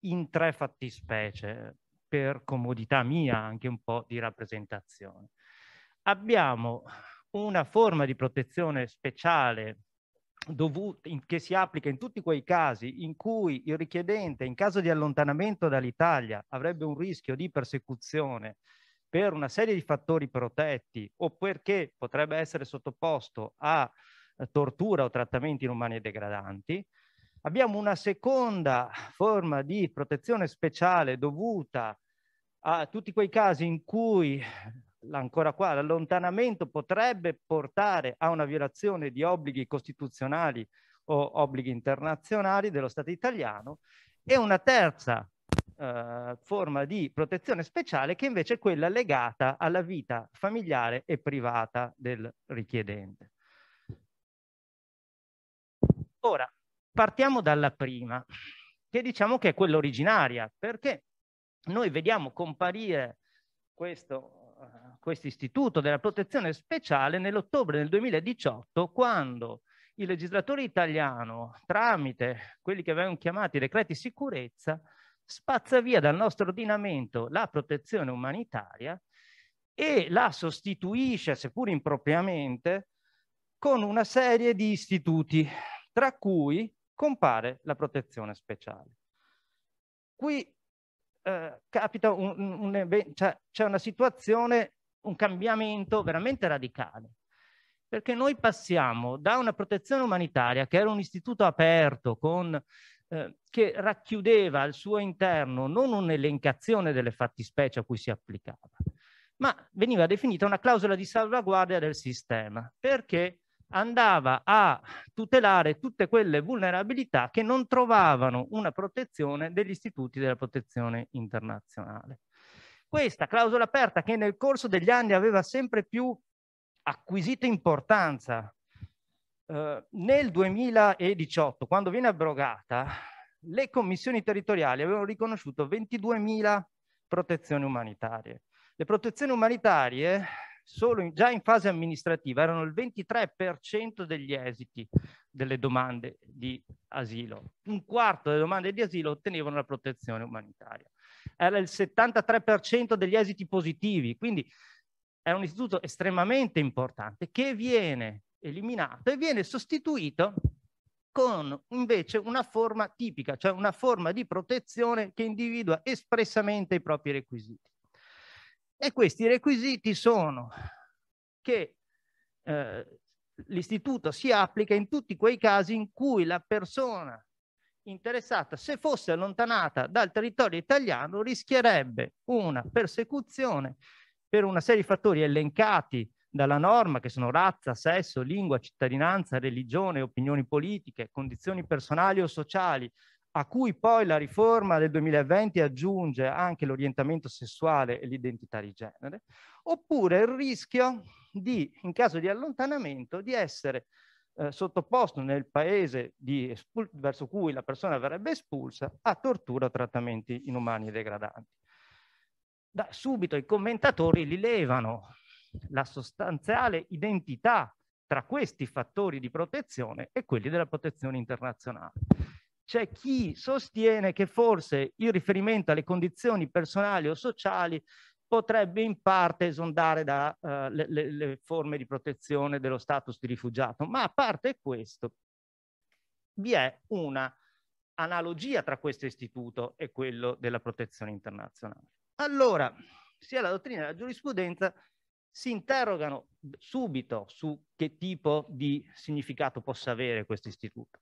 in tre fattispecie, per comodità mia anche un po' di rappresentazione. Abbiamo una forma di protezione speciale dovuta, in, che si applica in tutti quei casi in cui il richiedente, in caso di allontanamento dall'Italia, avrebbe un rischio di persecuzione per una serie di fattori protetti o perché potrebbe essere sottoposto a eh, tortura o trattamenti inumani e degradanti. Abbiamo una seconda forma di protezione speciale dovuta a tutti quei casi in cui ancora qua, l'allontanamento potrebbe portare a una violazione di obblighi costituzionali o obblighi internazionali dello Stato italiano e una terza eh, forma di protezione speciale che invece è quella legata alla vita familiare e privata del richiedente. Ora, partiamo dalla prima, che diciamo che è quella originaria, perché noi vediamo comparire questo questo istituto della protezione speciale nell'ottobre del 2018 quando il legislatore italiano, tramite quelli che vengono chiamati decreti sicurezza, spazza via dal nostro ordinamento la protezione umanitaria e la sostituisce, seppur impropriamente, con una serie di istituti, tra cui compare la protezione speciale. Qui eh, capita un, un, c'è, c'è una situazione un cambiamento veramente radicale, perché noi passiamo da una protezione umanitaria che era un istituto aperto con, eh, che racchiudeva al suo interno non un'elencazione delle fattispecie a cui si applicava, ma veniva definita una clausola di salvaguardia del sistema, perché andava a tutelare tutte quelle vulnerabilità che non trovavano una protezione degli istituti della protezione internazionale. Questa clausola aperta che nel corso degli anni aveva sempre più acquisito importanza, eh, nel 2018, quando viene abrogata, le commissioni territoriali avevano riconosciuto 22.000 protezioni umanitarie. Le protezioni umanitarie, solo in, già in fase amministrativa, erano il 23% degli esiti delle domande di asilo. Un quarto delle domande di asilo ottenevano la protezione umanitaria era il 73% degli esiti positivi, quindi è un istituto estremamente importante che viene eliminato e viene sostituito con invece una forma tipica, cioè una forma di protezione che individua espressamente i propri requisiti. E questi requisiti sono che eh, l'istituto si applica in tutti quei casi in cui la persona interessata, se fosse allontanata dal territorio italiano, rischierebbe una persecuzione per una serie di fattori elencati dalla norma, che sono razza, sesso, lingua, cittadinanza, religione, opinioni politiche, condizioni personali o sociali, a cui poi la riforma del 2020 aggiunge anche l'orientamento sessuale e l'identità di genere, oppure il rischio di, in caso di allontanamento, di essere eh, sottoposto nel paese verso cui la persona verrebbe espulsa a tortura o trattamenti inumani e degradanti. Da subito i commentatori rilevano la sostanziale identità tra questi fattori di protezione e quelli della protezione internazionale. C'è chi sostiene che forse il riferimento alle condizioni personali o sociali potrebbe in parte esondare dalle uh, le, forme di protezione dello status di rifugiato. Ma a parte questo, vi è una analogia tra questo istituto e quello della protezione internazionale. Allora, sia la dottrina che la giurisprudenza si interrogano subito su che tipo di significato possa avere questo istituto.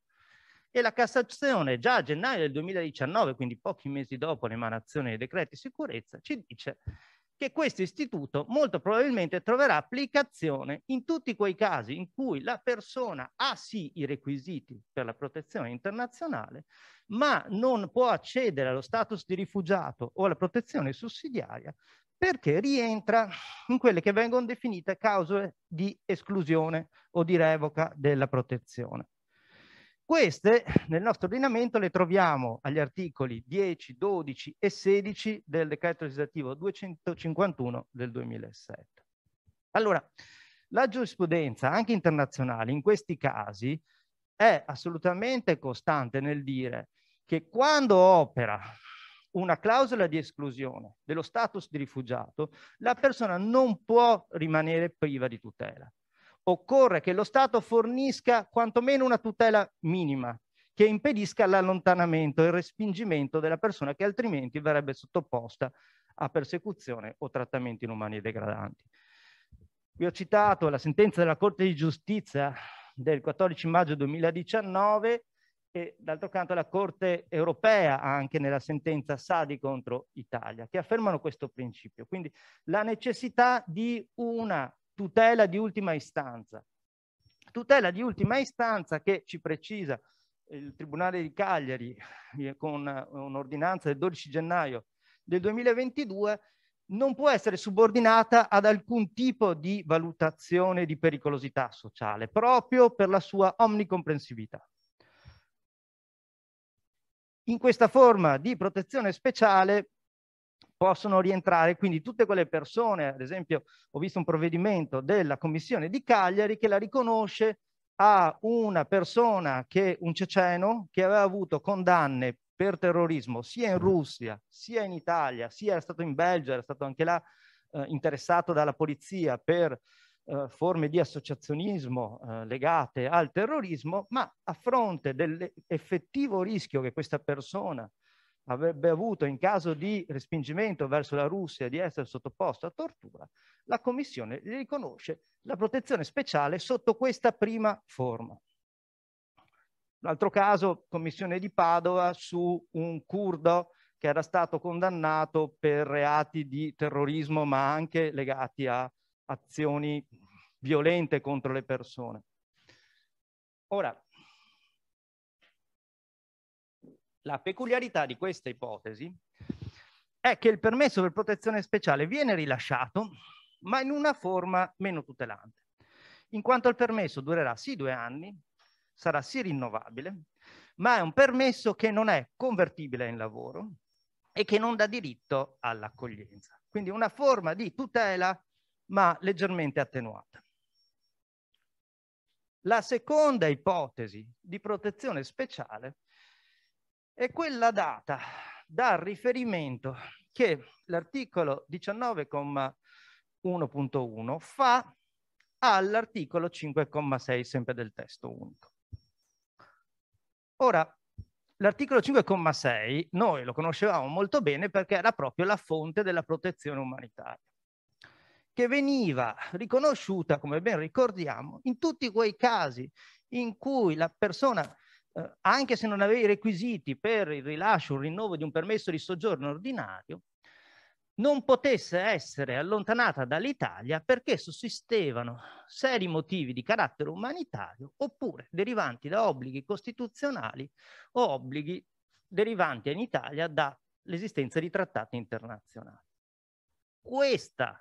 E la Cassazione già a gennaio del 2019, quindi pochi mesi dopo l'emanazione dei decreti di sicurezza, ci dice che questo istituto molto probabilmente troverà applicazione in tutti quei casi in cui la persona ha sì i requisiti per la protezione internazionale, ma non può accedere allo status di rifugiato o alla protezione sussidiaria perché rientra in quelle che vengono definite cause di esclusione o di revoca della protezione. Queste nel nostro ordinamento le troviamo agli articoli 10, 12 e 16 del decreto legislativo 251 del 2007. Allora, la giurisprudenza, anche internazionale, in questi casi è assolutamente costante nel dire che quando opera una clausola di esclusione dello status di rifugiato, la persona non può rimanere priva di tutela. Occorre che lo Stato fornisca quantomeno una tutela minima che impedisca l'allontanamento e il respingimento della persona che altrimenti verrebbe sottoposta a persecuzione o trattamenti inumani e degradanti. Vi ho citato la sentenza della Corte di Giustizia del 14 maggio 2019 e d'altro canto la Corte europea anche nella sentenza Sadi contro Italia, che affermano questo principio. Quindi la necessità di una tutela di ultima istanza. Tutela di ultima istanza che ci precisa il Tribunale di Cagliari eh, con un'ordinanza del 12 gennaio del 2022 non può essere subordinata ad alcun tipo di valutazione di pericolosità sociale, proprio per la sua omnicomprensività. In questa forma di protezione speciale possono rientrare quindi tutte quelle persone, ad esempio ho visto un provvedimento della Commissione di Cagliari che la riconosce a una persona che, un ceceno, che aveva avuto condanne per terrorismo sia in Russia, sia in Italia, sia era stato in Belgio, era stato anche là eh, interessato dalla polizia per eh, forme di associazionismo eh, legate al terrorismo, ma a fronte dell'effettivo rischio che questa persona avrebbe avuto in caso di respingimento verso la Russia di essere sottoposto a tortura, la Commissione gli riconosce la protezione speciale sotto questa prima forma. L'altro caso, Commissione di Padova su un curdo che era stato condannato per reati di terrorismo, ma anche legati a azioni violente contro le persone. Ora, la peculiarità di questa ipotesi è che il permesso per protezione speciale viene rilasciato, ma in una forma meno tutelante, in quanto il permesso durerà sì due anni, sarà sì rinnovabile, ma è un permesso che non è convertibile in lavoro e che non dà diritto all'accoglienza. Quindi una forma di tutela, ma leggermente attenuata. La seconda ipotesi di protezione speciale è quella data dal riferimento che l'articolo 19,1.1 fa all'articolo 5,6 sempre del testo unico. Ora, l'articolo 5,6 noi lo conoscevamo molto bene perché era proprio la fonte della protezione umanitaria, che veniva riconosciuta, come ben ricordiamo, in tutti quei casi in cui la persona eh, anche se non aveva i requisiti per il rilascio o il rinnovo di un permesso di soggiorno ordinario, non potesse essere allontanata dall'Italia perché sussistevano seri motivi di carattere umanitario oppure derivanti da obblighi costituzionali o obblighi derivanti in Italia dall'esistenza di trattati internazionali. Questa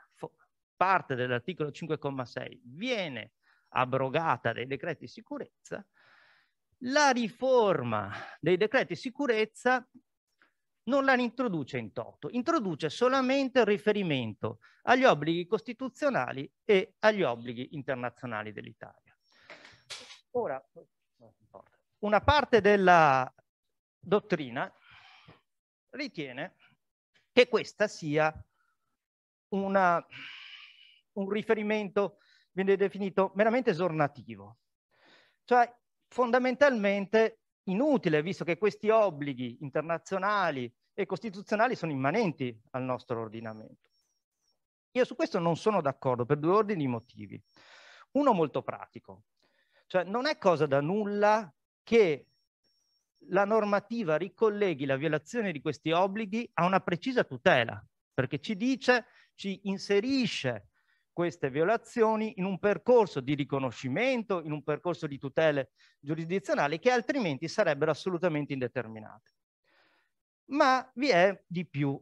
parte dell'articolo 5,6 viene abrogata dai decreti di sicurezza la riforma dei decreti sicurezza non la introduce in toto, introduce solamente il riferimento agli obblighi costituzionali e agli obblighi internazionali dell'Italia. Ora, una parte della dottrina ritiene che questa sia una, un riferimento, viene definito meramente esornativo, cioè fondamentalmente inutile, visto che questi obblighi internazionali e costituzionali sono immanenti al nostro ordinamento. Io su questo non sono d'accordo per due ordini di motivi. Uno molto pratico, cioè non è cosa da nulla che la normativa ricolleghi la violazione di questi obblighi a una precisa tutela, perché ci dice, ci inserisce queste violazioni in un percorso di riconoscimento, in un percorso di tutele giurisdizionali che altrimenti sarebbero assolutamente indeterminate. Ma vi è di più.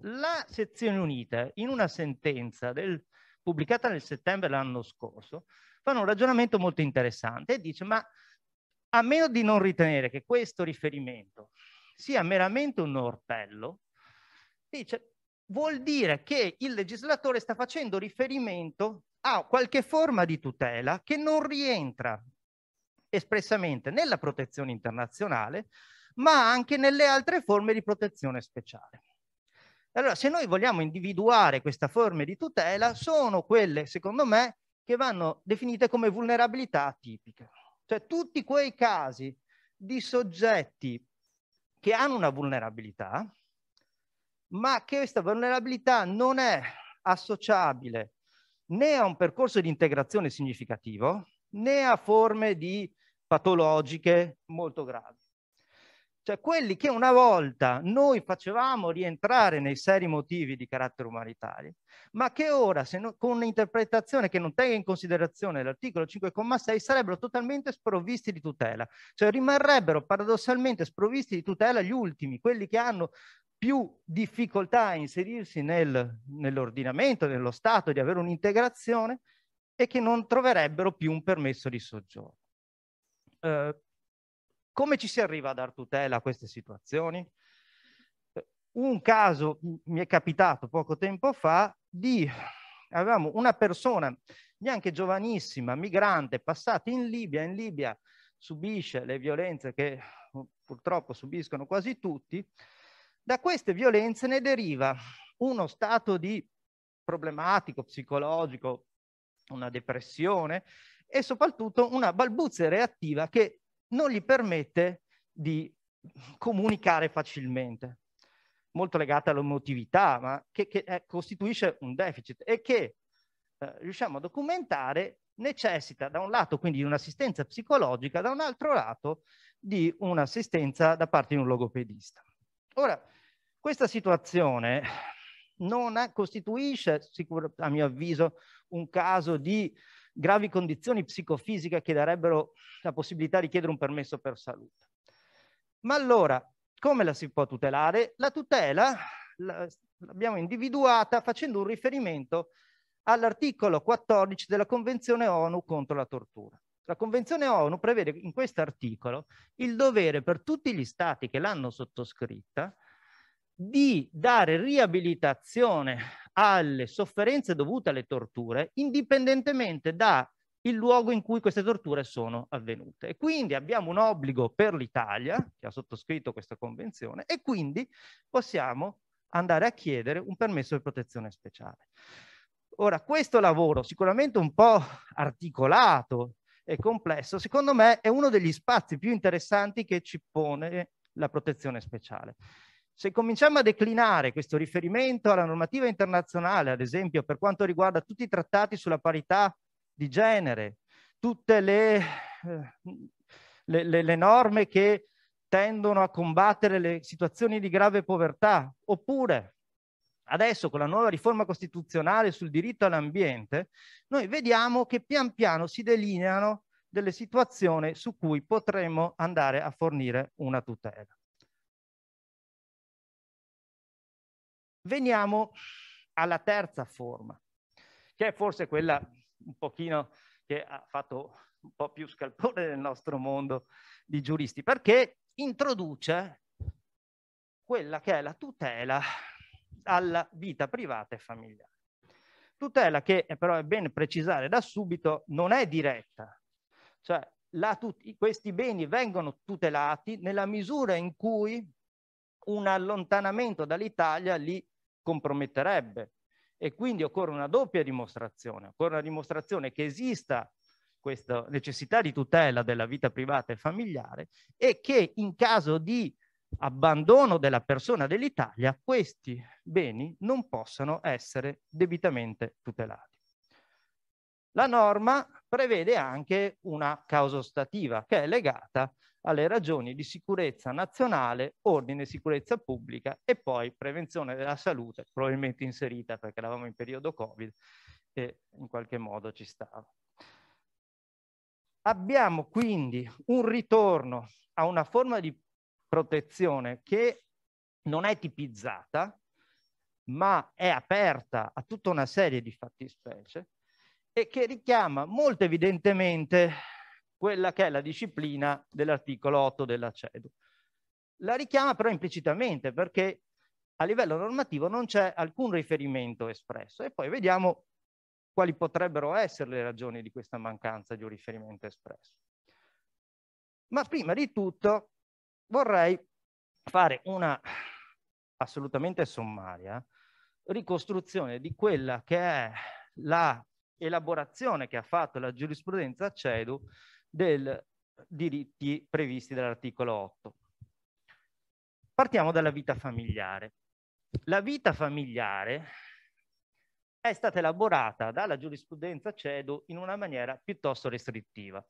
La sezione unite, in una sentenza del, pubblicata nel settembre dell'anno scorso, fa un ragionamento molto interessante e dice ma a meno di non ritenere che questo riferimento sia meramente un orpello, dice vuol dire che il legislatore sta facendo riferimento a qualche forma di tutela che non rientra espressamente nella protezione internazionale, ma anche nelle altre forme di protezione speciale. Allora, se noi vogliamo individuare queste forme di tutela, sono quelle, secondo me, che vanno definite come vulnerabilità tipiche. Cioè tutti quei casi di soggetti che hanno una vulnerabilità, ma questa vulnerabilità non è associabile né a un percorso di integrazione significativo, né a forme di patologiche molto gravi. Cioè quelli che una volta noi facevamo rientrare nei seri motivi di carattere umanitario, ma che ora, no, con un'interpretazione che non tenga in considerazione l'articolo 5,6, sarebbero totalmente sprovvisti di tutela. Cioè rimarrebbero paradossalmente sprovvisti di tutela gli ultimi, quelli che hanno più difficoltà a inserirsi nel, nell'ordinamento, nello Stato, di avere un'integrazione e che non troverebbero più un permesso di soggiorno. Eh, come ci si arriva a dar tutela a queste situazioni? Un caso mi è capitato poco tempo fa di, avevamo una persona neanche giovanissima, migrante, passata in Libia, in Libia subisce le violenze che purtroppo subiscono quasi tutti, da queste violenze ne deriva uno stato di problematico psicologico, una depressione e soprattutto una balbuzia reattiva che non gli permette di comunicare facilmente, molto legata all'emotività, ma che, che eh, costituisce un deficit e che eh, riusciamo a documentare necessita da un lato quindi di un'assistenza psicologica, da un altro lato di un'assistenza da parte di un logopedista. Ora, questa situazione non costituisce, sicur- a mio avviso, un caso di gravi condizioni psicofisiche che darebbero la possibilità di chiedere un permesso per salute. Ma allora, come la si può tutelare? La tutela l'abbiamo individuata facendo un riferimento all'articolo 14 della Convenzione ONU contro la tortura. La Convenzione ONU prevede in questo articolo il dovere per tutti gli stati che l'hanno sottoscritta di dare riabilitazione alle sofferenze dovute alle torture, indipendentemente dal luogo in cui queste torture sono avvenute. E quindi abbiamo un obbligo per l'Italia, che ha sottoscritto questa convenzione, e quindi possiamo andare a chiedere un permesso di protezione speciale. Ora, questo lavoro, sicuramente un po' articolato e complesso, secondo me è uno degli spazi più interessanti che ci pone la protezione speciale. Se cominciamo a declinare questo riferimento alla normativa internazionale, ad esempio per quanto riguarda tutti i trattati sulla parità di genere, tutte le, eh, le, le, le norme che tendono a combattere le situazioni di grave povertà, oppure adesso con la nuova riforma costituzionale sul diritto all'ambiente, noi vediamo che pian piano si delineano delle situazioni su cui potremmo andare a fornire una tutela. Veniamo alla terza forma, che è forse quella un pochino che ha fatto un po' più scalpore nel nostro mondo di giuristi, perché introduce quella che è la tutela alla vita privata e familiare. Tutela che però è bene precisare da subito non è diretta, cioè questi beni vengono tutelati nella misura in cui un allontanamento dall'Italia li comprometterebbe. E quindi occorre una doppia dimostrazione, occorre una dimostrazione che esista questa necessità di tutela della vita privata e familiare e che in caso di abbandono della persona dell'Italia questi beni non possano essere debitamente tutelati. La norma prevede anche una causa ostativa che è legata alle ragioni di sicurezza nazionale, ordine e sicurezza pubblica e poi prevenzione della salute, probabilmente inserita perché eravamo in periodo Covid e in qualche modo ci stava. Abbiamo quindi un ritorno a una forma di protezione che non è tipizzata, ma è aperta a tutta una serie di fattispecie e che richiama molto evidentemente quella che è la disciplina dell'articolo 8 della CEDU. La richiama però implicitamente perché a livello normativo non c'è alcun riferimento espresso e poi vediamo quali potrebbero essere le ragioni di questa mancanza di un riferimento espresso. Ma prima di tutto vorrei fare una assolutamente sommaria ricostruzione di quella che è la elaborazione che ha fatto la giurisprudenza CEDU dei diritti previsti dall'articolo 8. Partiamo dalla vita familiare. La vita familiare è stata elaborata dalla giurisprudenza CEDU in una maniera piuttosto restrittiva.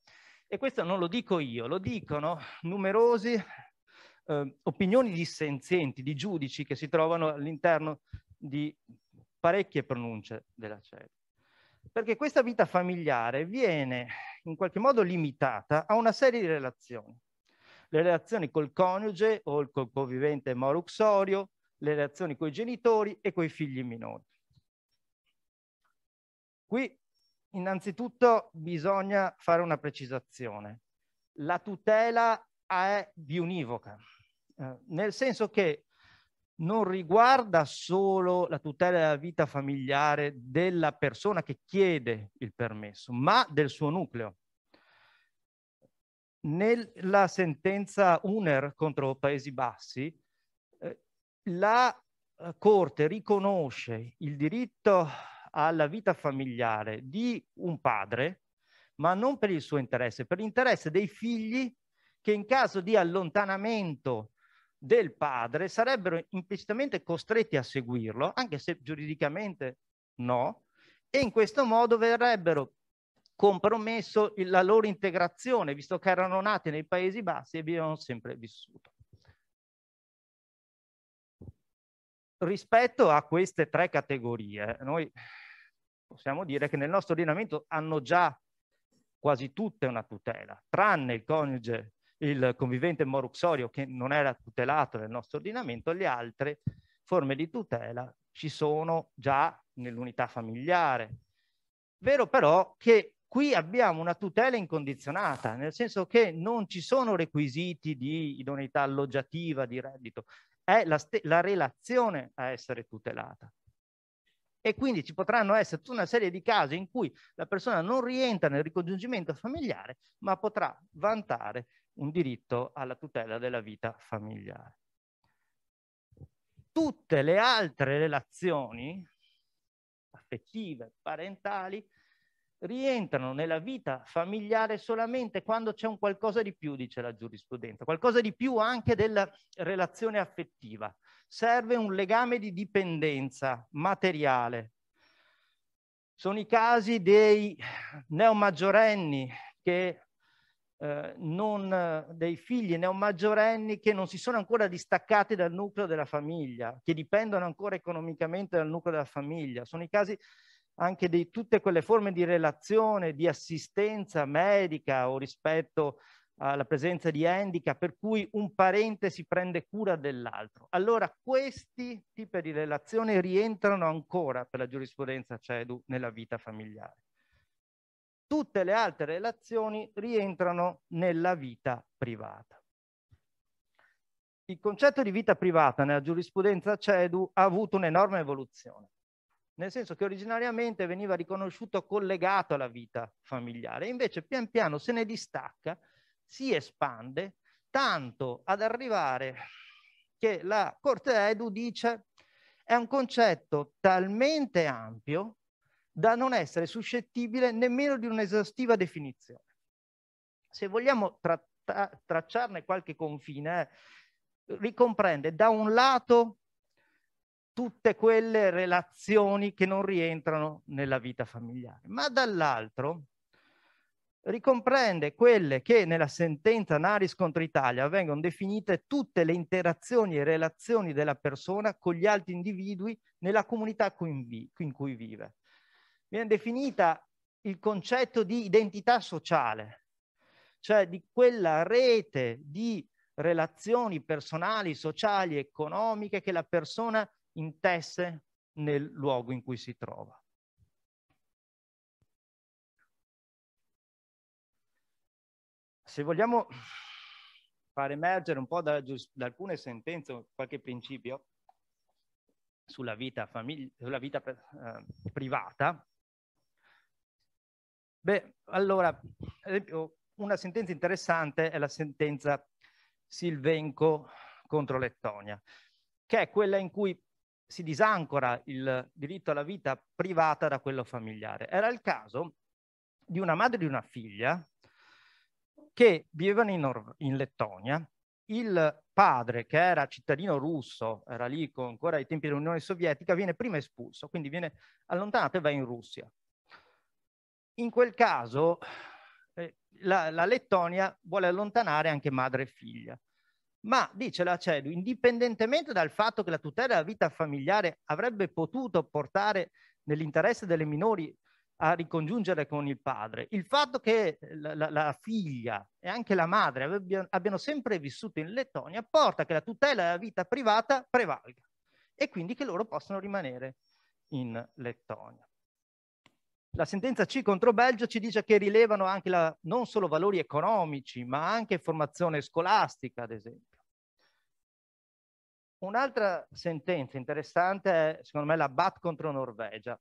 E questo non lo dico io, lo dicono numerosi eh, opinioni dissenzienti di giudici che si trovano all'interno di parecchie pronunce della CEDU. Perché questa vita familiare viene in qualche modo limitata a una serie di relazioni. Le relazioni col coniuge o col convivente moruxorio, le relazioni con i genitori e con i figli minori. Qui innanzitutto bisogna fare una precisazione. La tutela è biunivoca, eh, nel senso che non riguarda solo la tutela della vita familiare della persona che chiede il permesso, ma del suo nucleo. Nella sentenza UNER contro Paesi Bassi, eh, la eh, Corte riconosce il diritto alla vita familiare di un padre, ma non per il suo interesse, per l'interesse dei figli che in caso di allontanamento del padre sarebbero implicitamente costretti a seguirlo, anche se giuridicamente no, e in questo modo verrebbero compromesso la loro integrazione, visto che erano nati nei Paesi Bassi e vi avevano sempre vissuto. Rispetto a queste tre categorie, noi possiamo dire che nel nostro ordinamento hanno già quasi tutte una tutela, tranne il coniuge il convivente moruxorio che non era tutelato nel nostro ordinamento, le altre forme di tutela ci sono già nell'unità familiare. Vero però che qui abbiamo una tutela incondizionata, nel senso che non ci sono requisiti di idoneità alloggiativa, di reddito, è la, la relazione a essere tutelata. E quindi ci potranno essere tutta una serie di casi in cui la persona non rientra nel ricongiungimento familiare, ma potrà vantare un diritto alla tutela della vita familiare. Tutte le altre relazioni affettive, parentali, rientrano nella vita familiare solamente quando c'è un qualcosa di più, dice la giurisprudenza, qualcosa di più anche della relazione affettiva. Serve un legame di dipendenza materiale. Sono i casi dei neomaggiorenni che eh, non, dei figli neomaggiorenni che non si sono ancora distaccati dal nucleo della famiglia, che dipendono ancora economicamente dal nucleo della famiglia. Sono i casi anche di tutte quelle forme di relazione, di assistenza medica o rispetto alla presenza di handicap, per cui un parente si prende cura dell'altro. Allora questi tipi di relazioni rientrano ancora per la giurisprudenza CEDU nella vita familiare tutte le altre relazioni rientrano nella vita privata. Il concetto di vita privata nella giurisprudenza CEDU ha avuto un'enorme evoluzione, nel senso che originariamente veniva riconosciuto collegato alla vita familiare, invece pian piano se ne distacca, si espande, tanto ad arrivare che la Corte Edu dice è un concetto talmente ampio da non essere suscettibile nemmeno di un'esaustiva definizione. Se vogliamo tracciarne qualche confine, eh, ricomprende da un lato tutte quelle relazioni che non rientrano nella vita familiare, ma dall'altro ricomprende quelle che nella sentenza Naris contro Italia vengono definite tutte le interazioni e relazioni della persona con gli altri individui nella comunità in cui vive. Viene definita il concetto di identità sociale, cioè di quella rete di relazioni personali, sociali, economiche che la persona intesse nel luogo in cui si trova. Se vogliamo far emergere un po' da, da alcune sentenze qualche principio sulla vita, sulla vita eh, privata, Beh, allora, una sentenza interessante è la sentenza Silvenco contro Lettonia, che è quella in cui si disancora il diritto alla vita privata da quello familiare. Era il caso di una madre e di una figlia che vivevano in, in Lettonia. Il padre, che era cittadino russo, era lì con, ancora ai tempi dell'Unione Sovietica, viene prima espulso, quindi viene allontanato e va in Russia. In quel caso eh, la, la Lettonia vuole allontanare anche madre e figlia ma dice la CEDU, indipendentemente dal fatto che la tutela della vita familiare avrebbe potuto portare nell'interesse delle minori a ricongiungere con il padre, il fatto che la, la, la figlia e anche la madre abbiano, abbiano sempre vissuto in Lettonia porta che la tutela della vita privata prevalga e quindi che loro possano rimanere in Lettonia. La sentenza C contro Belgio ci dice che rilevano anche la, non solo valori economici, ma anche formazione scolastica, ad esempio. Un'altra sentenza interessante è, secondo me, la BAT contro Norvegia.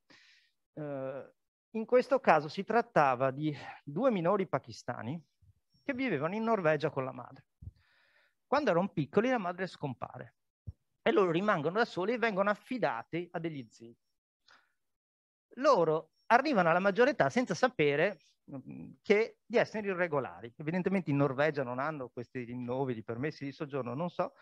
Eh, in questo caso si trattava di due minori pakistani che vivevano in Norvegia con la madre. Quando erano piccoli la madre scompare e loro rimangono da soli e vengono affidati a degli zii. Loro arrivano alla maggiore età senza sapere mm, che di essere irregolari. Evidentemente in Norvegia non hanno questi rinnovi di permessi di soggiorno, non so,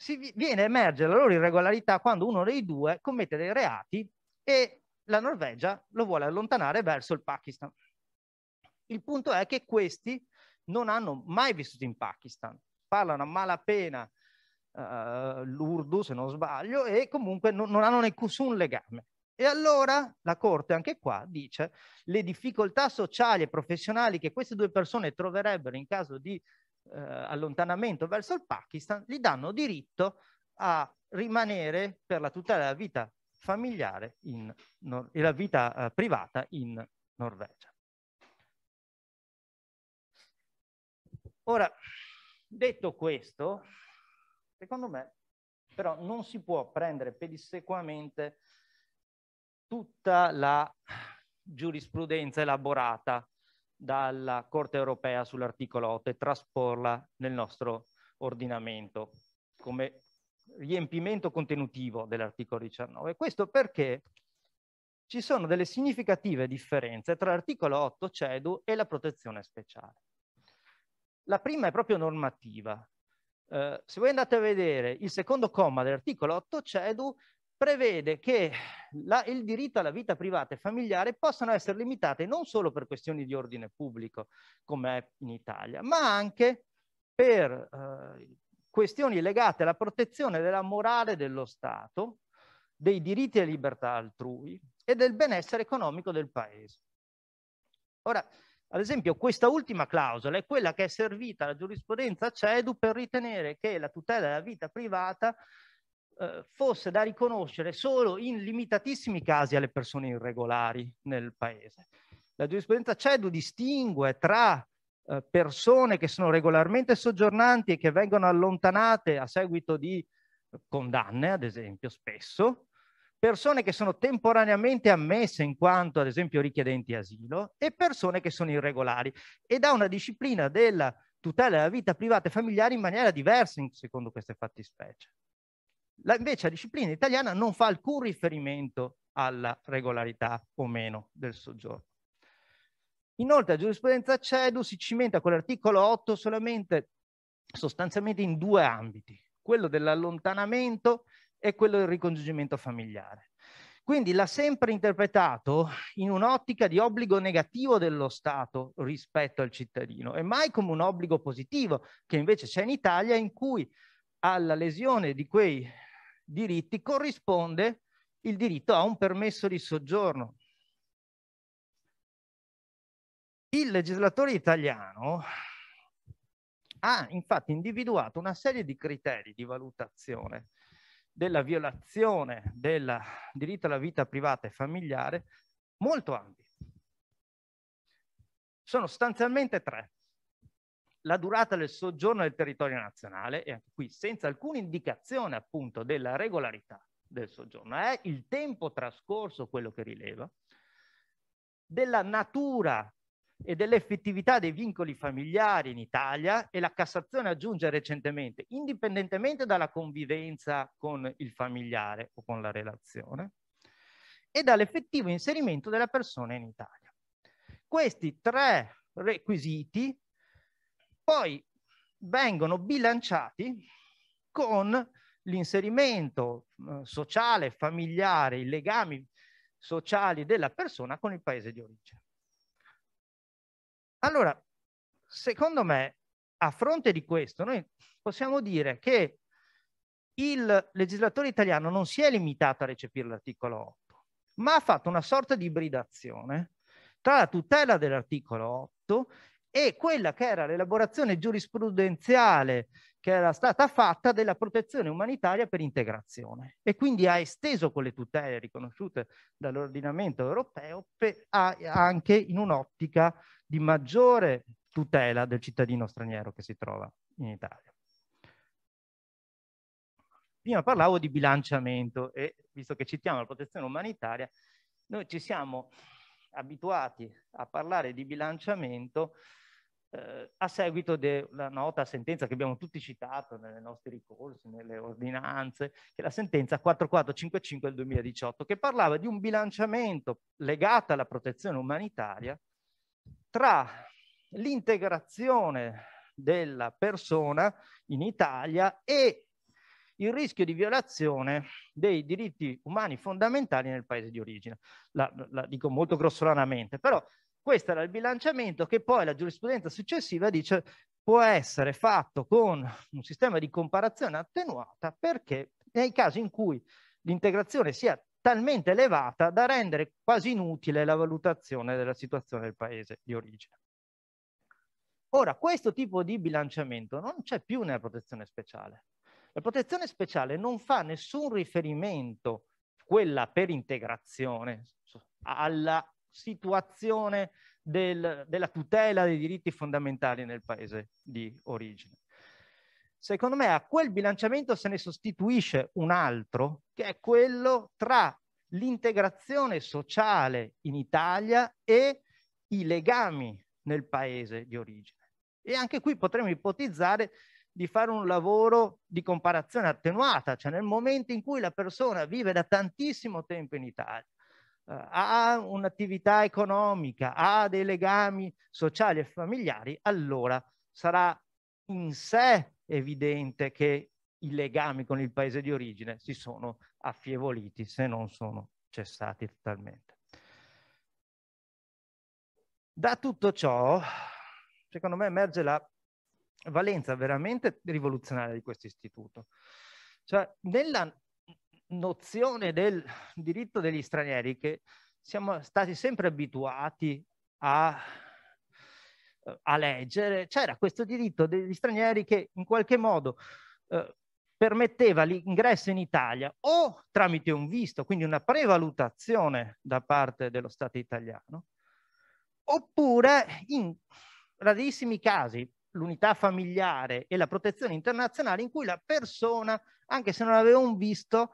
si viene a emergere la loro irregolarità quando uno dei due commette dei reati e la Norvegia lo vuole allontanare verso il Pakistan. Il punto è che questi non hanno mai vissuto in Pakistan, parlano a malapena uh, l'urdu se non sbaglio e comunque non, non hanno nessun legame. E allora la Corte anche qua dice le difficoltà sociali e professionali che queste due persone troverebbero in caso di eh, allontanamento verso il Pakistan, gli danno diritto a rimanere per la tutela della vita familiare in, e la vita eh, privata in Norvegia. Ora, detto questo, secondo me però non si può prendere pedissequamente tutta la giurisprudenza elaborata dalla Corte europea sull'articolo 8 e trasporla nel nostro ordinamento come riempimento contenutivo dell'articolo 19. Questo perché ci sono delle significative differenze tra l'articolo 8 CEDU e la protezione speciale. La prima è proprio normativa. Eh, se voi andate a vedere il secondo comma dell'articolo 8 CEDU, prevede che la, il diritto alla vita privata e familiare possano essere limitate non solo per questioni di ordine pubblico, come è in Italia, ma anche per eh, questioni legate alla protezione della morale dello Stato, dei diritti e libertà altrui e del benessere economico del Paese. Ora, ad esempio, questa ultima clausola è quella che è servita alla giurisprudenza CEDU per ritenere che la tutela della vita privata eh, fosse da riconoscere solo in limitatissimi casi alle persone irregolari nel paese. La giurisprudenza CEDU distingue tra eh, persone che sono regolarmente soggiornanti e che vengono allontanate a seguito di condanne, ad esempio, spesso, persone che sono temporaneamente ammesse in quanto, ad esempio, richiedenti asilo e persone che sono irregolari e dà una disciplina della tutela della vita privata e familiare in maniera diversa in, secondo queste fattispecie. La, invece la disciplina italiana non fa alcun riferimento alla regolarità o meno del soggiorno. Inoltre la giurisprudenza CEDU si cimenta con l'articolo 8 solamente sostanzialmente in due ambiti, quello dell'allontanamento e quello del ricongiungimento familiare. Quindi l'ha sempre interpretato in un'ottica di obbligo negativo dello Stato rispetto al cittadino e mai come un obbligo positivo che invece c'è in Italia in cui alla lesione di quei diritti corrisponde il diritto a un permesso di soggiorno. Il legislatore italiano ha infatti individuato una serie di criteri di valutazione della violazione del diritto alla vita privata e familiare molto ampi. Sono sostanzialmente tre la durata del soggiorno del territorio nazionale, e anche qui senza alcuna indicazione appunto della regolarità del soggiorno, è il tempo trascorso quello che rileva, della natura e dell'effettività dei vincoli familiari in Italia e la Cassazione aggiunge recentemente, indipendentemente dalla convivenza con il familiare o con la relazione, e dall'effettivo inserimento della persona in Italia. Questi tre requisiti poi vengono bilanciati con l'inserimento eh, sociale, familiare, i legami sociali della persona con il paese di origine. Allora, secondo me, a fronte di questo, noi possiamo dire che il legislatore italiano non si è limitato a recepire l'articolo 8, ma ha fatto una sorta di ibridazione tra la tutela dell'articolo 8 e quella che era l'elaborazione giurisprudenziale che era stata fatta della protezione umanitaria per integrazione e quindi ha esteso quelle tutele riconosciute dall'ordinamento europeo per, a, anche in un'ottica di maggiore tutela del cittadino straniero che si trova in Italia. Prima parlavo di bilanciamento e visto che citiamo la protezione umanitaria, noi ci siamo abituati a parlare di bilanciamento eh, a seguito della nota sentenza che abbiamo tutti citato nei nostri ricorsi, nelle ordinanze, che è la sentenza 4455 del 2018, che parlava di un bilanciamento legato alla protezione umanitaria tra l'integrazione della persona in Italia e il rischio di violazione dei diritti umani fondamentali nel paese di origine. La, la dico molto grossolanamente, però questo era il bilanciamento che poi la giurisprudenza successiva dice può essere fatto con un sistema di comparazione attenuata perché nei casi in cui l'integrazione sia talmente elevata da rendere quasi inutile la valutazione della situazione del paese di origine. Ora, questo tipo di bilanciamento non c'è più nella protezione speciale. La protezione speciale non fa nessun riferimento, quella per integrazione, alla situazione del, della tutela dei diritti fondamentali nel paese di origine. Secondo me a quel bilanciamento se ne sostituisce un altro, che è quello tra l'integrazione sociale in Italia e i legami nel paese di origine. E anche qui potremmo ipotizzare di fare un lavoro di comparazione attenuata, cioè nel momento in cui la persona vive da tantissimo tempo in Italia, ha un'attività economica, ha dei legami sociali e familiari, allora sarà in sé evidente che i legami con il paese di origine si sono affievoliti, se non sono cessati totalmente. Da tutto ciò, secondo me, emerge la valenza veramente rivoluzionaria di questo istituto. Cioè, nella nozione del diritto degli stranieri che siamo stati sempre abituati a, a leggere, c'era questo diritto degli stranieri che in qualche modo eh, permetteva l'ingresso in Italia o tramite un visto, quindi una prevalutazione da parte dello Stato italiano, oppure in rarissimi casi l'unità familiare e la protezione internazionale in cui la persona, anche se non aveva un visto,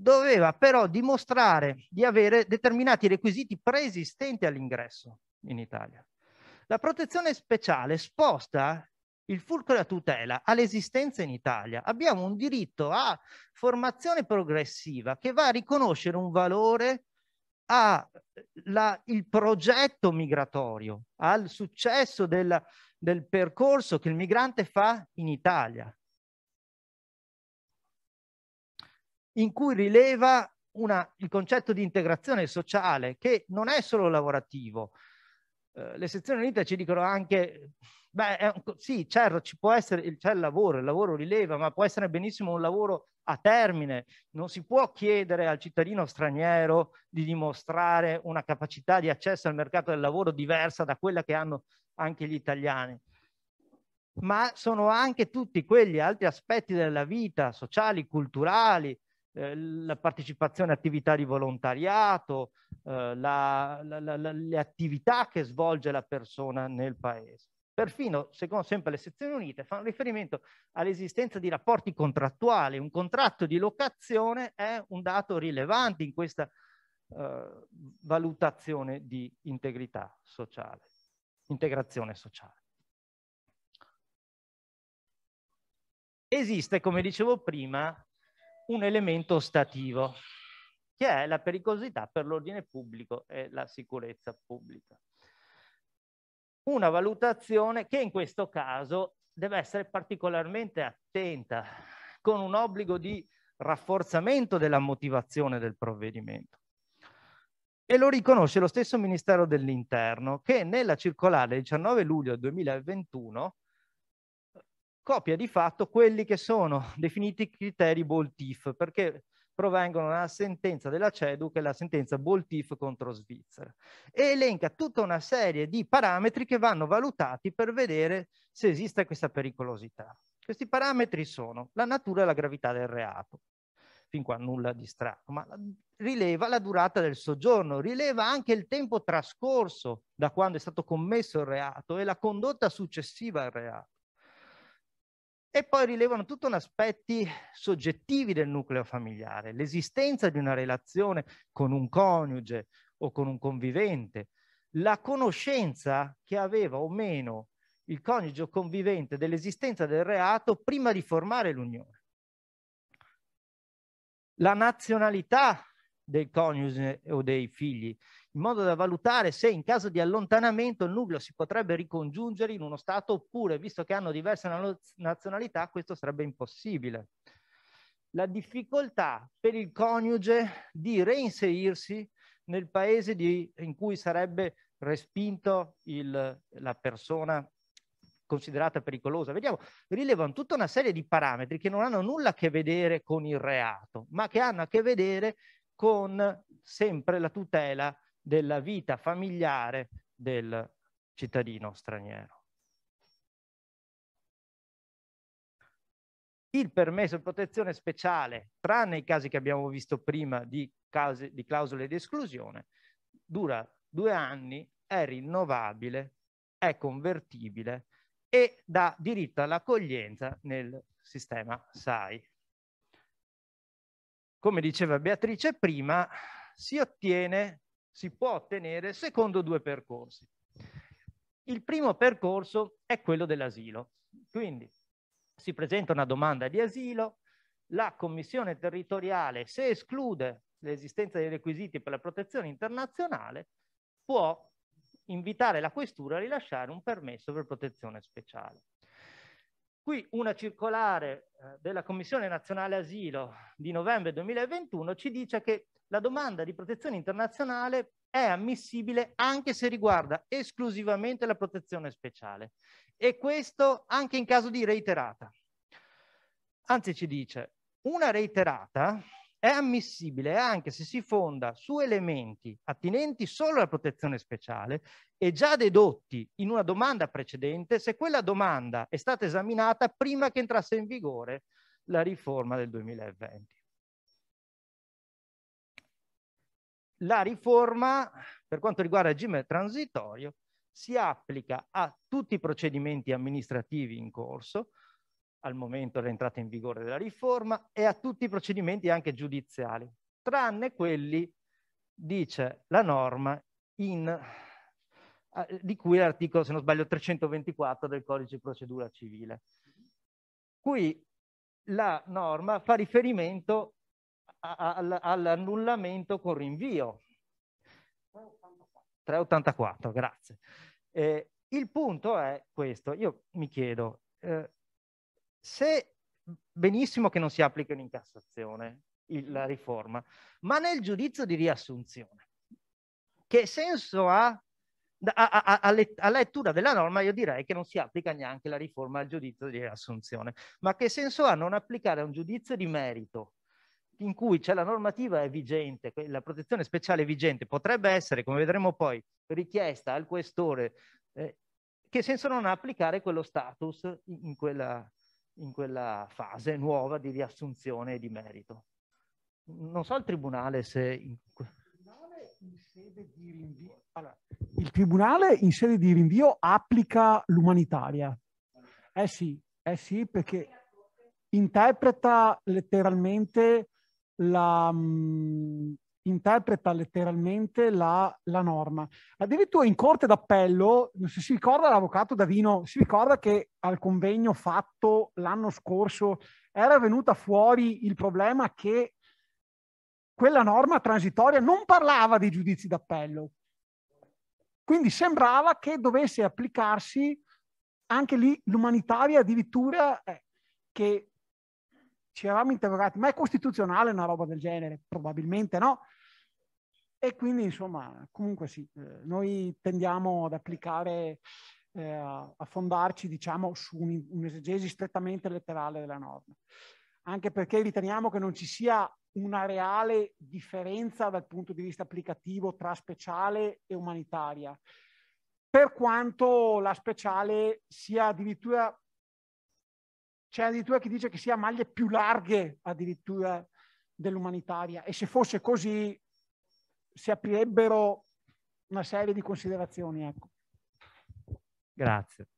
doveva però dimostrare di avere determinati requisiti preesistenti all'ingresso in Italia. La protezione speciale sposta il fulcro della tutela all'esistenza in Italia. Abbiamo un diritto a formazione progressiva che va a riconoscere un valore al progetto migratorio, al successo del, del percorso che il migrante fa in Italia. In cui rileva una, il concetto di integrazione sociale che non è solo lavorativo. Eh, le sezioni unite ci dicono anche, beh, un, sì, certo, ci può essere, c'è il lavoro, il lavoro rileva, ma può essere benissimo un lavoro a termine. Non si può chiedere al cittadino straniero di dimostrare una capacità di accesso al mercato del lavoro diversa da quella che hanno anche gli italiani ma sono anche tutti quegli altri aspetti della vita sociali, culturali, eh, la partecipazione a attività di volontariato, eh, la, la, la, le attività che svolge la persona nel paese. Perfino, secondo sempre le sezioni unite, fanno riferimento all'esistenza di rapporti contrattuali. Un contratto di locazione è un dato rilevante in questa eh, valutazione di integrità sociale. integrazione sociale. Esiste, come dicevo prima, un elemento ostativo, che è la pericolosità per l'ordine pubblico e la sicurezza pubblica. Una valutazione che in questo caso deve essere particolarmente attenta, con un obbligo di rafforzamento della motivazione del provvedimento. E lo riconosce lo stesso Ministero dell'Interno che nella circolare 19 luglio 2021 copia di fatto quelli che sono definiti criteri Boltif, perché provengono dalla sentenza della CEDU, che è la sentenza Boltif contro Svizzera, e elenca tutta una serie di parametri che vanno valutati per vedere se esiste questa pericolosità. Questi parametri sono la natura e la gravità del reato, fin qua nulla di strano, ma rileva la durata del soggiorno, rileva anche il tempo trascorso da quando è stato commesso il reato e la condotta successiva al reato. E poi rilevano tutto un aspetti soggettivi del nucleo familiare, l'esistenza di una relazione con un coniuge o con un convivente, la conoscenza che aveva o meno il coniuge o convivente dell'esistenza del reato prima di formare l'unione. La nazionalità del coniuge o dei figli, in modo da valutare se in caso di allontanamento il nucleo si potrebbe ricongiungere in uno Stato oppure, visto che hanno diverse nazionalità, questo sarebbe impossibile. La difficoltà per il coniuge di reinserirsi nel paese di, in cui sarebbe respinto il, la persona considerata pericolosa. Vediamo, rilevano tutta una serie di parametri che non hanno nulla a che vedere con il reato, ma che hanno a che vedere con sempre la tutela della vita familiare del cittadino straniero. Il permesso di protezione speciale, tranne i casi che abbiamo visto prima di, case, di clausole di esclusione, dura due anni, è rinnovabile, è convertibile e dà diritto all'accoglienza nel sistema SAI come diceva Beatrice prima, si ottiene, si può ottenere secondo due percorsi. Il primo percorso è quello dell'asilo. Quindi si presenta una domanda di asilo, la commissione territoriale, se esclude l'esistenza dei requisiti per la protezione internazionale, può invitare la questura a rilasciare un permesso per protezione speciale. Qui una circolare eh, della Commissione Nazionale Asilo di novembre 2021 ci dice che la domanda di protezione internazionale è ammissibile anche se riguarda esclusivamente la protezione speciale e questo anche in caso di reiterata. Anzi ci dice una reiterata è ammissibile anche se si fonda su elementi attinenti solo alla protezione speciale e già dedotti in una domanda precedente se quella domanda è stata esaminata prima che entrasse in vigore la riforma del 2020. La riforma, per quanto riguarda il regime transitorio, si applica a tutti i procedimenti amministrativi in corso, al momento dell'entrata in vigore della riforma e a tutti i procedimenti anche giudiziali, tranne quelli, dice la norma, in, di cui l'articolo, se non sbaglio, 324 del codice di procedura civile. Qui la norma fa riferimento all'annullamento con rinvio. 384, grazie. Eh, il punto è questo, io mi chiedo, eh, se benissimo che non si applicano in Cassazione il, la riforma, ma nel giudizio di riassunzione, che senso ha? A, a, a, a, lettura della norma io direi che non si applica neanche la riforma al giudizio di riassunzione, ma che senso ha non applicare un giudizio di merito in cui c'è la normativa è vigente, la protezione speciale vigente, potrebbe essere, come vedremo poi, richiesta al questore, eh, che senso non ha applicare quello status in, quella, in quella fase nuova di riassunzione di merito. Non so il tribunale se... In... Allora, il tribunale in sede di rinvio applica l'umanitaria. Eh sì, eh sì, perché interpreta letteralmente la, mm, interpreta letteralmente la, la, norma. Addirittura in corte d'appello, se si ricorda l'avvocato Davino, si ricorda che al convegno fatto l'anno scorso era venuta fuori il problema che quella norma transitoria non parlava di giudizi d'appello. Quindi sembrava che dovesse applicarsi anche lì l'umanitaria addirittura eh, che ci eravamo interrogati, ma è costituzionale una roba del genere? Probabilmente no. E quindi, insomma, comunque sì, eh, noi tendiamo ad applicare, eh, a fondarci, diciamo, su un, un'esegesi strettamente letterale della norma. Anche perché riteniamo che non ci sia una reale differenza dal punto di vista applicativo tra speciale e umanitaria, per quanto la speciale sia addirittura c'è addirittura chi dice che sia maglie più larghe addirittura dell'umanitaria e se fosse così si aprirebbero una serie di considerazioni. Ecco. Grazie.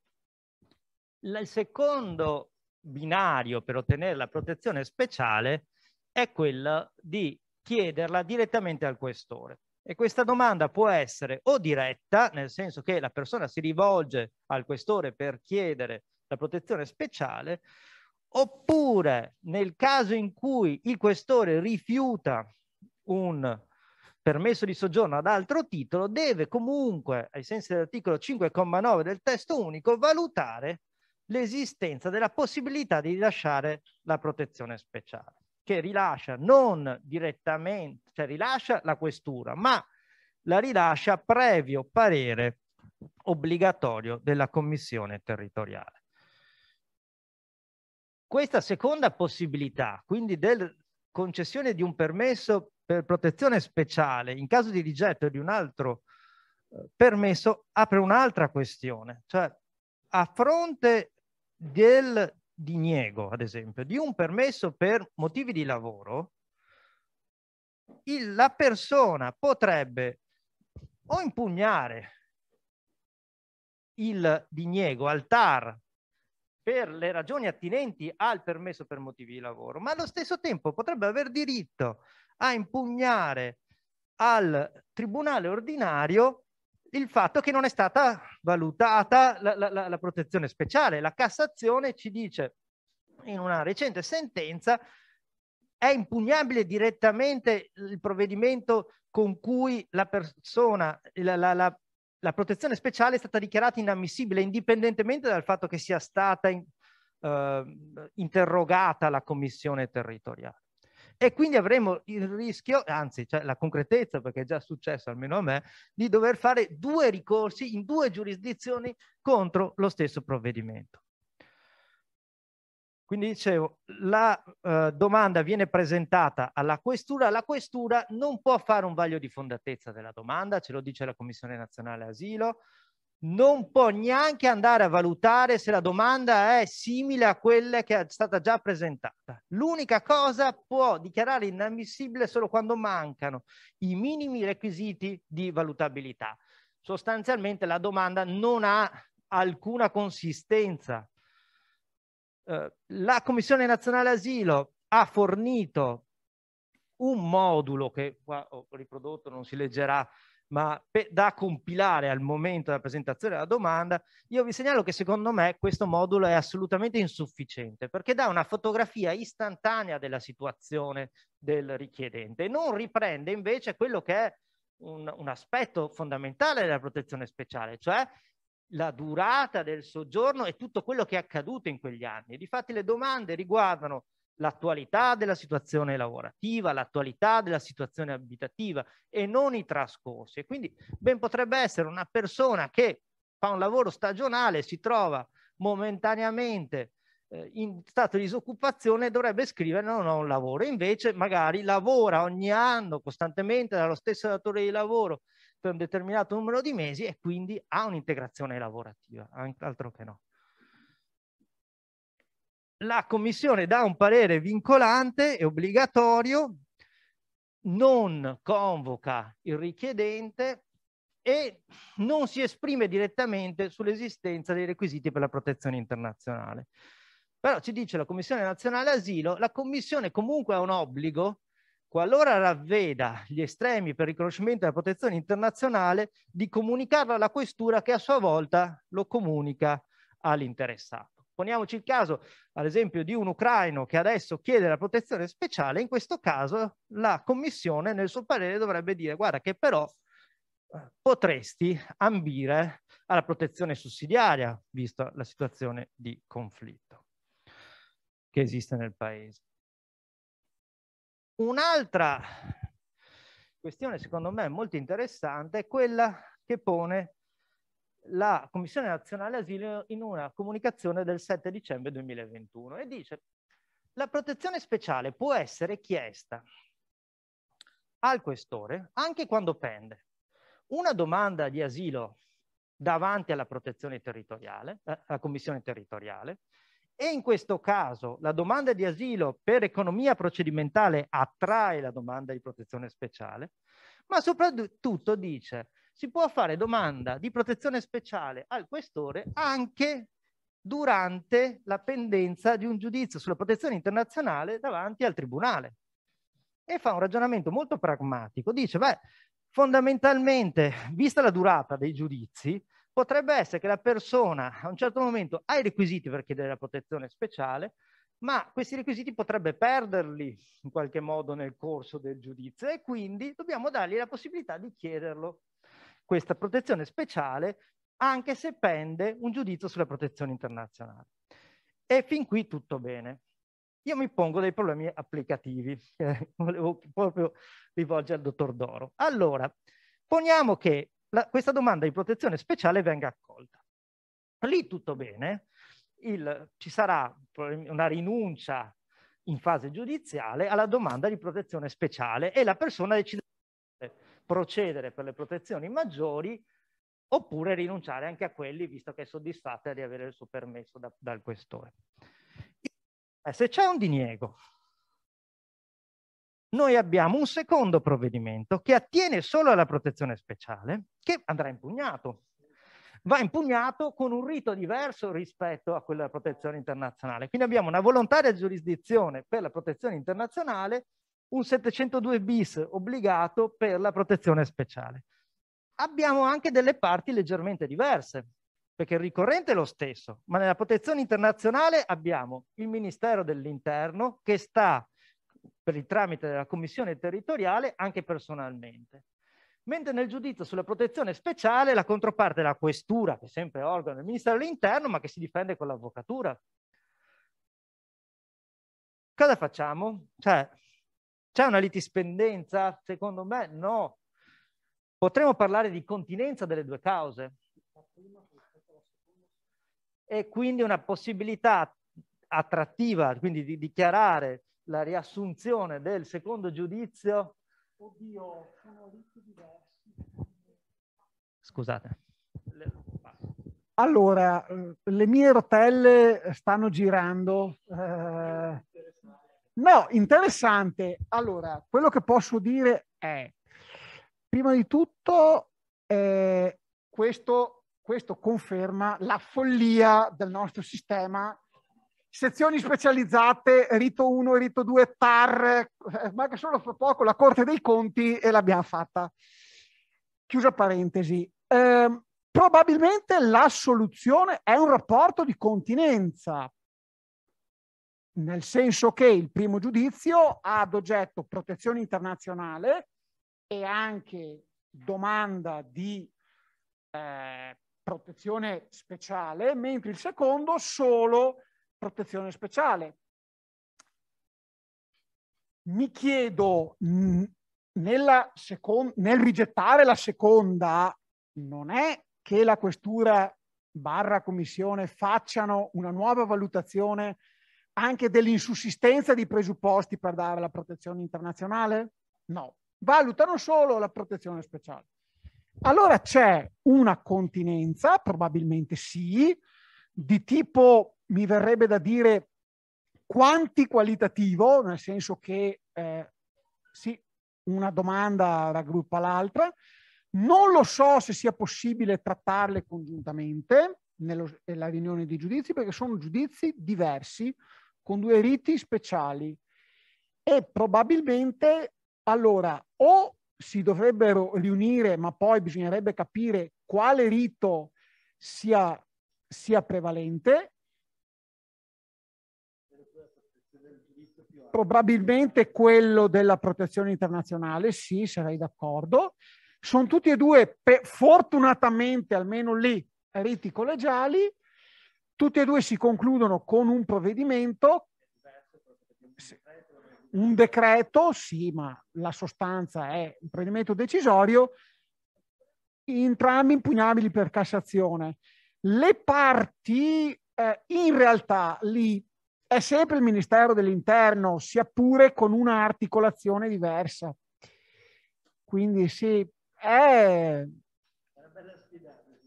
Il secondo binario per ottenere la protezione speciale è quello di chiederla direttamente al questore. E questa domanda può essere o diretta, nel senso che la persona si rivolge al questore per chiedere la protezione speciale, oppure nel caso in cui il questore rifiuta un permesso di soggiorno ad altro titolo, deve comunque, ai sensi dell'articolo 5,9 del testo unico, valutare l'esistenza della possibilità di rilasciare la protezione speciale, che rilascia non direttamente, cioè rilascia la questura, ma la rilascia previo parere obbligatorio della commissione territoriale. Questa seconda possibilità, quindi della concessione di un permesso per protezione speciale in caso di rigetto di un altro eh, permesso, apre un'altra questione. Cioè, a fronte del diniego, ad esempio, di un permesso per motivi di lavoro, il, la persona potrebbe o impugnare il diniego al TAR per le ragioni attinenti al permesso per motivi di lavoro, ma allo stesso tempo potrebbe aver diritto a impugnare al tribunale ordinario il fatto che non è stata valutata la, la, la protezione speciale. La Cassazione ci dice in una recente sentenza è impugnabile direttamente il provvedimento con cui la persona, la, la, la protezione speciale è stata dichiarata inammissibile indipendentemente dal fatto che sia stata in, eh, interrogata la commissione territoriale. E quindi avremo il rischio, anzi cioè la concretezza, perché è già successo almeno a me, di dover fare due ricorsi in due giurisdizioni contro lo stesso provvedimento. Quindi dicevo, la eh, domanda viene presentata alla questura, la questura non può fare un vaglio di fondatezza della domanda, ce lo dice la Commissione Nazionale Asilo, non può neanche andare a valutare se la domanda è simile a quella che è stata già presentata. L'unica cosa può dichiarare inammissibile solo quando mancano i minimi requisiti di valutabilità. Sostanzialmente la domanda non ha alcuna consistenza eh, la Commissione Nazionale Asilo ha fornito un modulo che qua ho riprodotto, non si leggerà, ma da compilare al momento della presentazione della domanda, io vi segnalo che secondo me questo modulo è assolutamente insufficiente perché dà una fotografia istantanea della situazione del richiedente e non riprende invece quello che è un, un aspetto fondamentale della protezione speciale, cioè la durata del soggiorno e tutto quello che è accaduto in quegli anni. Difatti le domande riguardano l'attualità della situazione lavorativa, l'attualità della situazione abitativa e non i trascorsi. E quindi ben potrebbe essere una persona che fa un lavoro stagionale, si trova momentaneamente eh, in stato di disoccupazione dovrebbe scrivere non ho un lavoro, invece magari lavora ogni anno costantemente dallo stesso datore di lavoro per un determinato numero di mesi e quindi ha un'integrazione lavorativa, altro che no. La commissione dà un parere vincolante e obbligatorio, non convoca il richiedente e non si esprime direttamente sull'esistenza dei requisiti per la protezione internazionale. Però ci dice la Commissione nazionale asilo, la Commissione comunque ha un obbligo qualora ravveda gli estremi per riconoscimento della protezione internazionale, di comunicarlo alla questura che a sua volta lo comunica all'interessato. Poniamoci il caso, ad esempio, di un ucraino che adesso chiede la protezione speciale, in questo caso la commissione nel suo parere dovrebbe dire guarda che però eh, potresti ambire alla protezione sussidiaria, vista la situazione di conflitto che esiste nel paese. Un'altra questione, secondo me, molto interessante è quella che pone la Commissione nazionale asilo in una comunicazione del 7 dicembre 2021 e dice la protezione speciale può essere chiesta al questore anche quando pende. Una domanda di asilo davanti alla protezione territoriale, eh, alla commissione territoriale, e in questo caso la domanda di asilo per economia procedimentale attrae la domanda di protezione speciale, ma soprattutto dice si può fare domanda di protezione speciale al questore anche durante la pendenza di un giudizio sulla protezione internazionale davanti al tribunale. E fa un ragionamento molto pragmatico. Dice, beh, fondamentalmente, vista la durata dei giudizi, potrebbe essere che la persona a un certo momento ha i requisiti per chiedere la protezione speciale, ma questi requisiti potrebbe perderli in qualche modo nel corso del giudizio e quindi dobbiamo dargli la possibilità di chiederlo questa protezione speciale anche se pende un giudizio sulla protezione internazionale. E fin qui tutto bene. Io mi pongo dei problemi applicativi che volevo proprio rivolgere al dottor Doro. Allora, poniamo che la, questa domanda di protezione speciale venga accolta. Lì tutto bene, il, ci sarà una rinuncia in fase giudiziale alla domanda di protezione speciale e la persona decide procedere per le protezioni maggiori oppure rinunciare anche a quelli visto che è soddisfatta di avere il suo permesso da, dal questore. Eh, se c'è un diniego, noi abbiamo un secondo provvedimento che attiene solo alla protezione speciale che andrà impugnato. Va impugnato con un rito diverso rispetto a quella della protezione internazionale. Quindi abbiamo una volontaria giurisdizione per la protezione internazionale un 702 bis obbligato per la protezione speciale. Abbiamo anche delle parti leggermente diverse, perché il ricorrente è lo stesso, ma nella protezione internazionale abbiamo il Ministero dell'Interno che sta per il tramite della Commissione territoriale anche personalmente. Mentre nel giudizio sulla protezione speciale la controparte è la questura, che è sempre organo del Ministero dell'Interno, ma che si difende con l'avvocatura. Cosa facciamo? Cioè, c'è una litispendenza? Secondo me no. Potremmo parlare di continenza delle due cause. E quindi una possibilità attrattiva, quindi di dichiarare la riassunzione del secondo giudizio. Oddio, sono riti diversi. Scusate. Allora, le mie rotelle stanno girando. Eh, No, interessante. Allora, quello che posso dire è, prima di tutto, eh, questo, questo conferma la follia del nostro sistema sezioni specializzate, rito 1, rito 2, TAR, eh, manca solo fra poco la Corte dei Conti e l'abbiamo fatta. Chiusa parentesi. Eh, probabilmente la soluzione è un rapporto di continenza, nel senso che il primo giudizio ha ad oggetto protezione internazionale e anche domanda di eh, protezione speciale, mentre il secondo solo protezione speciale. Mi chiedo, nel rigettare la seconda, non è che la questura barra commissione facciano una nuova valutazione anche dell'insussistenza di presupposti per dare la protezione internazionale? No, valutano solo la protezione speciale. Allora c'è una continenza, probabilmente sì, di tipo, mi verrebbe da dire, quanti-qualitativo, nel senso che eh, sì, una domanda raggruppa l'altra. Non lo so se sia possibile trattarle congiuntamente nella riunione di giudizi, perché sono giudizi diversi, con due riti speciali e probabilmente allora, o si dovrebbero riunire, ma poi bisognerebbe capire quale rito sia, sia prevalente. Probabilmente quello della protezione internazionale, sì, sarei d'accordo. Sono tutti e due, fortunatamente, almeno lì, riti collegiali. Tutti e due si concludono con un provvedimento un decreto, sì, ma la sostanza è un provvedimento decisorio, entrambi impugnabili per Cassazione. Le parti, eh, in realtà, lì è sempre il Ministero dell'Interno, sia pure con una articolazione diversa. Quindi sì, è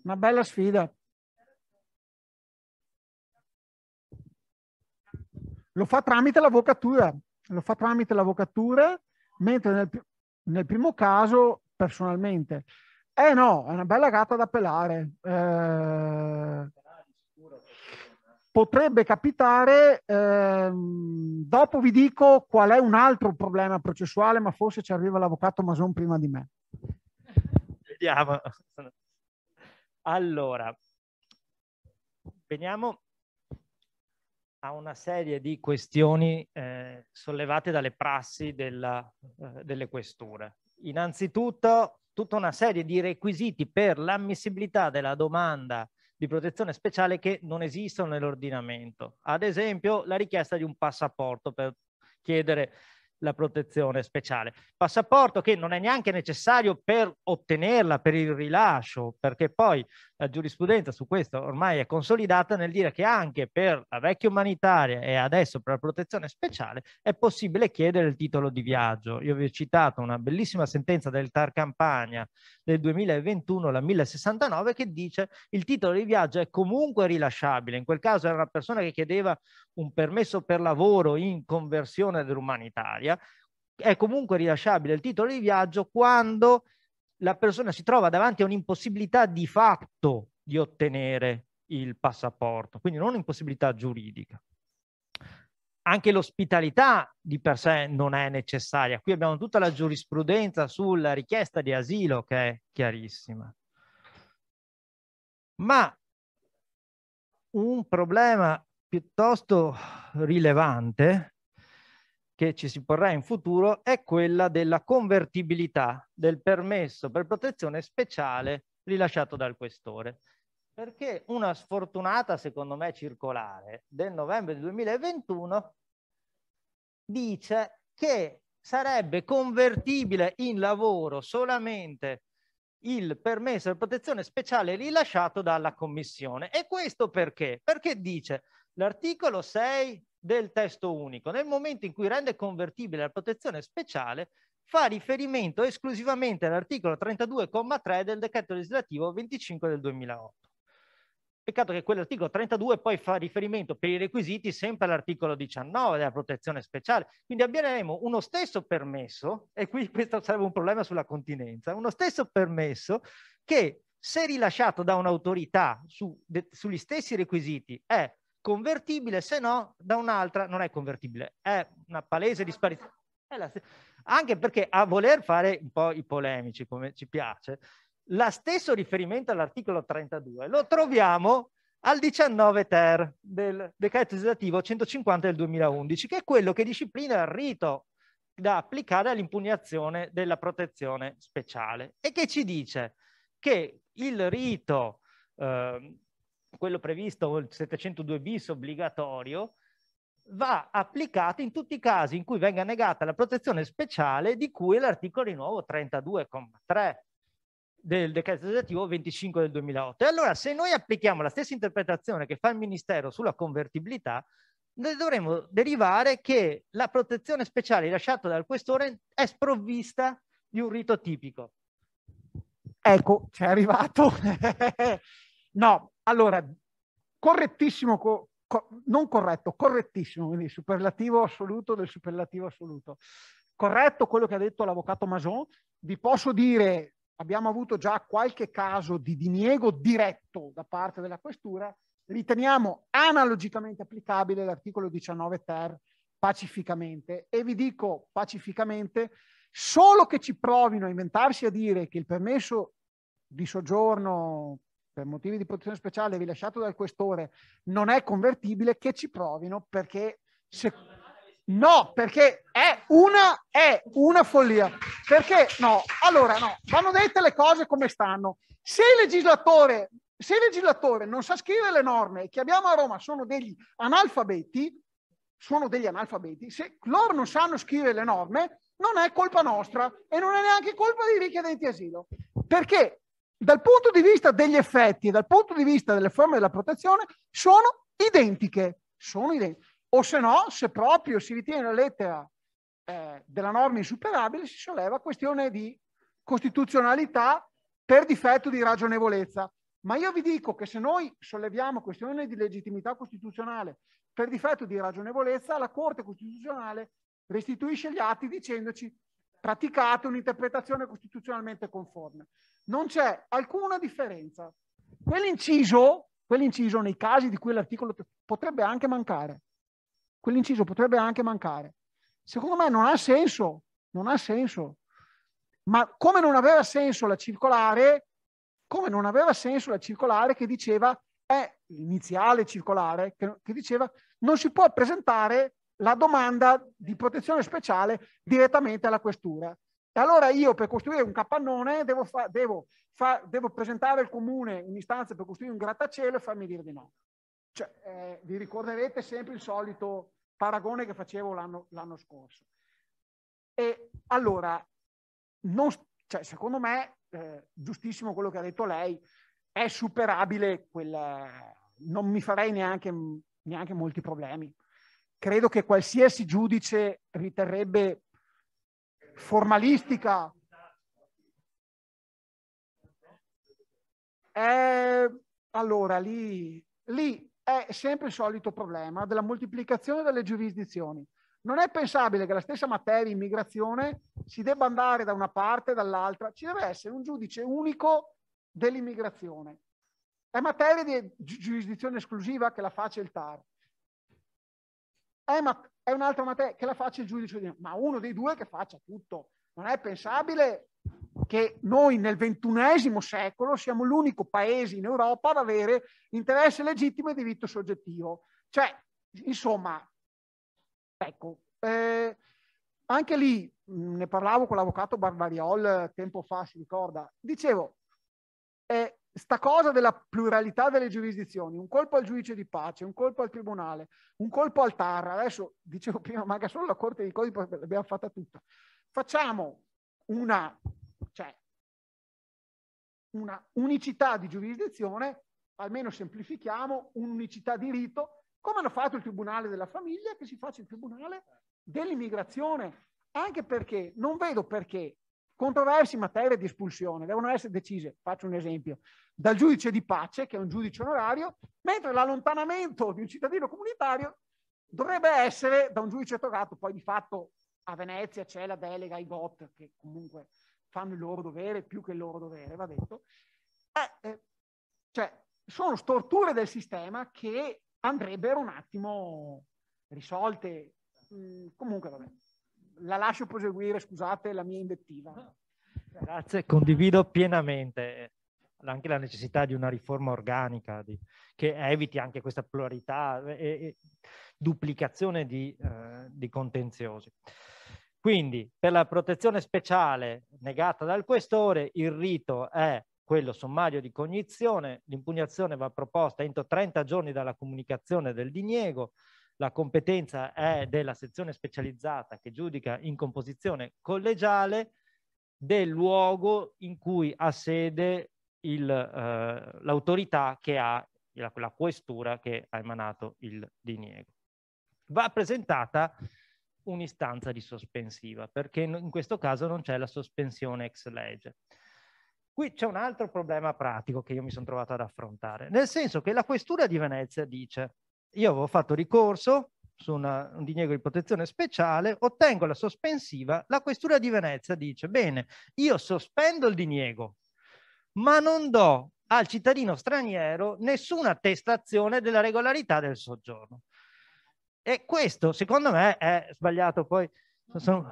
una bella sfida. Lo fa tramite l'avvocatura lo fa tramite l'avvocatura, mentre nel, nel, primo caso, personalmente, eh no, è una bella gatta da pelare. Eh, potrebbe capitare, eh, dopo vi dico qual è un altro problema processuale, ma forse ci arriva l'avvocato Mason prima di me. Vediamo. Allora, veniamo a una serie di questioni eh, sollevate dalle prassi della, eh, delle questure. Innanzitutto tutta una serie di requisiti per l'ammissibilità della domanda di protezione speciale che non esistono nell'ordinamento. Ad esempio la richiesta di un passaporto per chiedere la protezione speciale. Passaporto che non è neanche necessario per ottenerla, per il rilascio, perché poi la giurisprudenza su questo ormai è consolidata nel dire che anche per la vecchia umanitaria e adesso per la protezione speciale è possibile chiedere il titolo di viaggio. Io vi ho citato una bellissima sentenza del TAR Campania del 2021, la 1069, che dice il titolo di viaggio è comunque rilasciabile. In quel caso era una persona che chiedeva un permesso per lavoro in conversione dell'umanitaria. È comunque rilasciabile il titolo di viaggio quando la persona si trova davanti a un'impossibilità di fatto di ottenere il passaporto, quindi non un'impossibilità giuridica. Anche l'ospitalità di per sé non è necessaria. Qui abbiamo tutta la giurisprudenza sulla richiesta di asilo che è chiarissima. Ma un problema piuttosto rilevante che ci si porrà in futuro è quella della convertibilità del permesso per protezione speciale rilasciato dal questore. Perché una sfortunata, secondo me, circolare del novembre 2021 dice che sarebbe convertibile in lavoro solamente il permesso di protezione speciale rilasciato dalla Commissione. E questo perché? Perché dice l'articolo 6 del testo unico, nel momento in cui rende convertibile la protezione speciale, fa riferimento esclusivamente all'articolo 32,3 del decreto legislativo 25 del 2008. Peccato che quell'articolo 32 poi fa riferimento per i requisiti sempre all'articolo 19 della protezione speciale. Quindi abbieremo uno stesso permesso, e qui questo sarebbe un problema sulla continenza, uno stesso permesso che se rilasciato da un'autorità su, sugli stessi requisiti è convertibile, se no da un'altra non è convertibile. È una palese disparità. Anche perché a voler fare un po' i polemici, come ci piace, la stesso riferimento all'articolo 32 lo troviamo al 19 ter del decreto legislativo 150 del 2011, che è quello che disciplina il rito da applicare all'impugnazione della protezione speciale e che ci dice che il rito eh, quello previsto, il 702 bis obbligatorio, va applicato in tutti i casi in cui venga negata la protezione speciale di cui è l'articolo di nuovo 32,3 del decreto legislativo 25 del 2008. E allora se noi applichiamo la stessa interpretazione che fa il Ministero sulla convertibilità, ne dovremo derivare che la protezione speciale rilasciata dal questore è sprovvista di un rito tipico. Ecco, ci è arrivato. no, allora, correttissimo, co- co- non corretto, correttissimo, quindi superlativo assoluto del superlativo assoluto. Corretto quello che ha detto l'avvocato Mason, vi posso dire, abbiamo avuto già qualche caso di diniego diretto da parte della questura, riteniamo analogicamente applicabile l'articolo 19 ter pacificamente e vi dico pacificamente solo che ci provino a inventarsi a dire che il permesso di soggiorno per motivi di protezione speciale rilasciato dal questore non è convertibile, che ci provino perché se... No, perché è una, è una follia. Perché no? Allora no, vanno dette le cose come stanno. Se il legislatore, se il legislatore non sa scrivere le norme che abbiamo a Roma sono degli analfabeti, sono degli analfabeti, se loro non sanno scrivere le norme, non è colpa nostra e non è neanche colpa dei richiedenti asilo. Perché dal punto di vista degli effetti e dal punto di vista delle forme della protezione sono identiche. Sono identiche. O se no, se proprio si ritiene la lettera eh, della norma insuperabile, si solleva questione di costituzionalità per difetto di ragionevolezza. Ma io vi dico che se noi solleviamo questione di legittimità costituzionale per difetto di ragionevolezza, la Corte Costituzionale restituisce gli atti dicendoci praticate un'interpretazione costituzionalmente conforme. Non c'è alcuna differenza. Quell'inciso, quell'inciso nei casi di cui l'articolo potrebbe anche mancare. Quell'inciso potrebbe anche mancare. Secondo me non ha senso, non ha senso. Ma come non aveva senso la circolare, come non aveva senso la circolare che diceva, è l'iniziale circolare, che, che diceva non si può presentare la domanda di protezione speciale direttamente alla questura. E allora io per costruire un capannone devo, fa, devo, fa, devo presentare al comune un'istanza per costruire un grattacielo e farmi dire di no. Cioè, eh, vi ricorderete sempre il solito paragone che facevo l'anno, scorso. E allora, non, cioè, secondo me, eh, giustissimo quello che ha detto lei, è superabile quella... Non mi farei neanche, neanche molti problemi credo che qualsiasi giudice riterrebbe formalistica. Eh, allora, lì, lì è sempre il solito problema della moltiplicazione delle giurisdizioni. Non è pensabile che la stessa materia immigrazione si debba andare da una parte e dall'altra. Ci deve essere un giudice unico dell'immigrazione. È materia di giurisdizione esclusiva che la faccia il TAR è, ma- è un'altra materia che la faccia il giudice di ma uno dei due che faccia tutto. Non è pensabile che noi nel ventunesimo secolo siamo l'unico paese in Europa ad avere interesse legittimo e diritto soggettivo. Cioè, insomma, ecco, eh, anche lì ne parlavo con l'avvocato Barbariol tempo fa, si ricorda, dicevo, eh, sta cosa della pluralità delle giurisdizioni, un colpo al giudice di pace, un colpo al tribunale, un colpo al TAR, adesso dicevo prima, manca solo la Corte di Codice, l'abbiamo fatta tutta. Facciamo una, cioè, una unicità di giurisdizione, almeno semplifichiamo, un'unicità di rito, come hanno fatto il Tribunale della Famiglia, che si faccia il Tribunale dell'immigrazione, anche perché non vedo perché Controversie in materia di espulsione devono essere decise, faccio un esempio, dal giudice di pace, che è un giudice onorario, mentre l'allontanamento di un cittadino comunitario dovrebbe essere da un giudice togato. Poi di fatto a Venezia c'è la delega ai GOT, che comunque fanno il loro dovere più che il loro dovere, va detto. Eh, eh, cioè, sono storture del sistema che andrebbero un attimo risolte. Mm, comunque, vabbè la lascio proseguire, scusate la mia invettiva. Grazie, condivido pienamente anche la necessità di una riforma organica di, che eviti anche questa pluralità e, e duplicazione di, eh, di contenziosi. Quindi per la protezione speciale negata dal questore il rito è quello sommario di cognizione, l'impugnazione va proposta entro 30 giorni dalla comunicazione del diniego, la competenza è della sezione specializzata che giudica in composizione collegiale del luogo in cui ha sede eh, l'autorità che ha la, la questura che ha emanato il diniego. Va presentata un'istanza di sospensiva perché in questo caso non c'è la sospensione ex legge. Qui c'è un altro problema pratico che io mi sono trovato ad affrontare, nel senso che la questura di Venezia dice io avevo fatto ricorso su una, un diniego di protezione speciale, ottengo la sospensiva, la questura di Venezia dice, bene, io sospendo il diniego, ma non do al cittadino straniero nessuna attestazione della regolarità del soggiorno. E questo, secondo me, è sbagliato. Poi sono,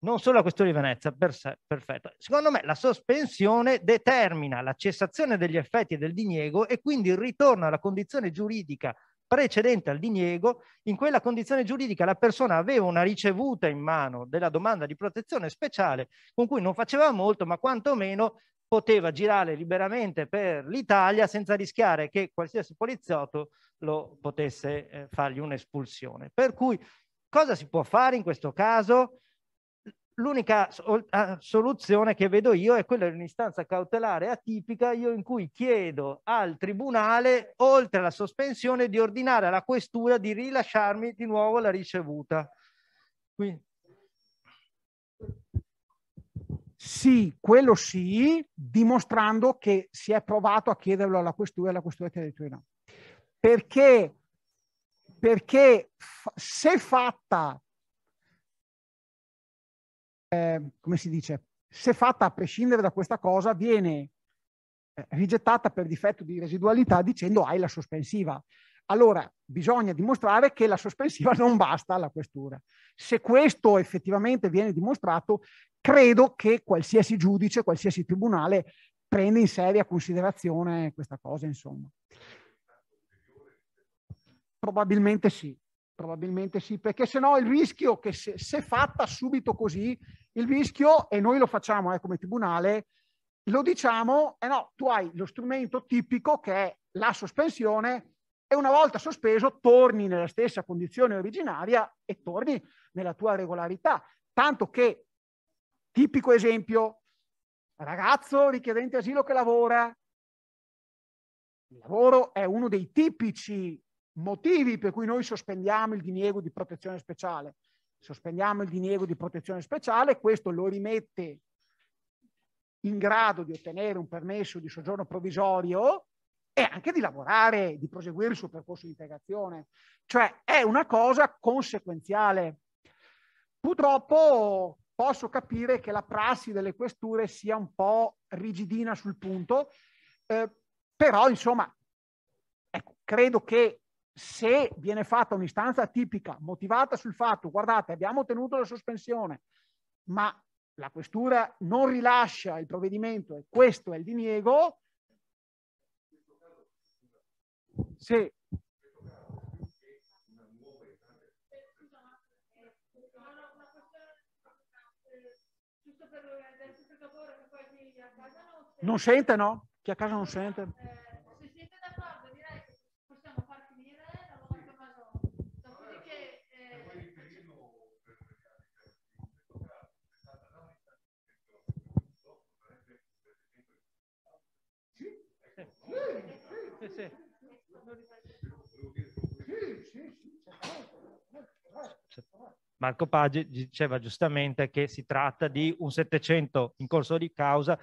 non solo la questione di Venezia, per sé, perfetto. Secondo me la sospensione determina la cessazione degli effetti del diniego e quindi il ritorno alla condizione giuridica precedente al diniego. In quella condizione giuridica la persona aveva una ricevuta in mano della domanda di protezione speciale con cui non faceva molto, ma quantomeno poteva girare liberamente per l'Italia senza rischiare che qualsiasi poliziotto lo potesse eh, fargli un'espulsione. Per cui cosa si può fare in questo caso? L'unica soluzione che vedo io è quella di un'istanza cautelare atipica, io in cui chiedo al tribunale, oltre alla sospensione, di ordinare alla questura di rilasciarmi di nuovo la ricevuta. Quindi... Sì, quello sì, dimostrando che si è provato a chiederlo alla questura e la questura ti ha detto. Perché, perché se fatta eh, come si dice, se fatta a prescindere da questa cosa, viene eh, rigettata per difetto di residualità dicendo hai la sospensiva. Allora bisogna dimostrare che la sospensiva non basta alla questura. Se questo effettivamente viene dimostrato, credo che qualsiasi giudice, qualsiasi tribunale prenda in seria considerazione questa cosa, insomma. Probabilmente sì, probabilmente sì, perché se no il rischio che se, se fatta subito così il rischio, e noi lo facciamo eh, come tribunale, lo diciamo, e eh no, tu hai lo strumento tipico che è la sospensione e una volta sospeso torni nella stessa condizione originaria e torni nella tua regolarità. Tanto che, tipico esempio, ragazzo richiedente asilo che lavora, il lavoro è uno dei tipici motivi per cui noi sospendiamo il diniego di protezione speciale sospendiamo il diniego di protezione speciale, questo lo rimette in grado di ottenere un permesso di soggiorno provvisorio e anche di lavorare, di proseguire il suo percorso di integrazione. Cioè è una cosa conseguenziale. Purtroppo posso capire che la prassi delle questure sia un po' rigidina sul punto, eh, però insomma, ecco, credo che se viene fatta un'istanza tipica motivata sul fatto, guardate, abbiamo ottenuto la sospensione, ma la questura non rilascia il provvedimento e questo è il diniego, sì. Non sente, no? Chi a casa non sente? Sì. Marco Paggi diceva giustamente che si tratta di un 700 in corso di causa.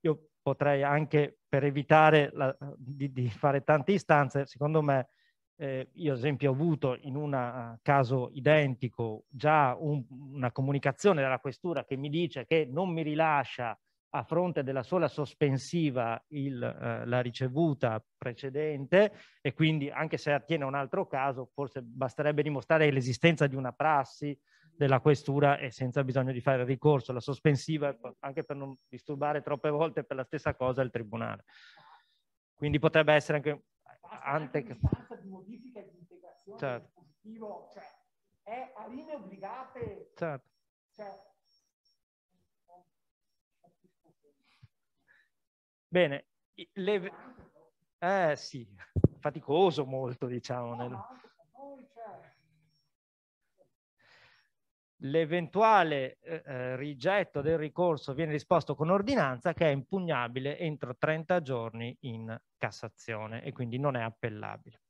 Io potrei anche, per evitare la, di, di, fare tante istanze, secondo me, eh, io ad esempio ho avuto in un caso identico già un, una comunicazione dalla questura che mi dice che non mi rilascia a fronte della sola sospensiva il, eh, la ricevuta precedente e quindi anche se attiene a un altro caso forse basterebbe dimostrare l'esistenza di una prassi della questura e senza bisogno di fare ricorso alla sospensiva anche per non disturbare troppe volte per la stessa cosa il tribunale. Quindi potrebbe essere anche... Ante... di modifica e di integrazione certo. del dispositivo, cioè è a linee obbligate. Certo. Cioè, Bene, le... eh sì, faticoso molto diciamo. Nel... L'eventuale eh, eh, rigetto del ricorso viene risposto con ordinanza che è impugnabile entro 30 giorni in Cassazione e quindi non è appellabile.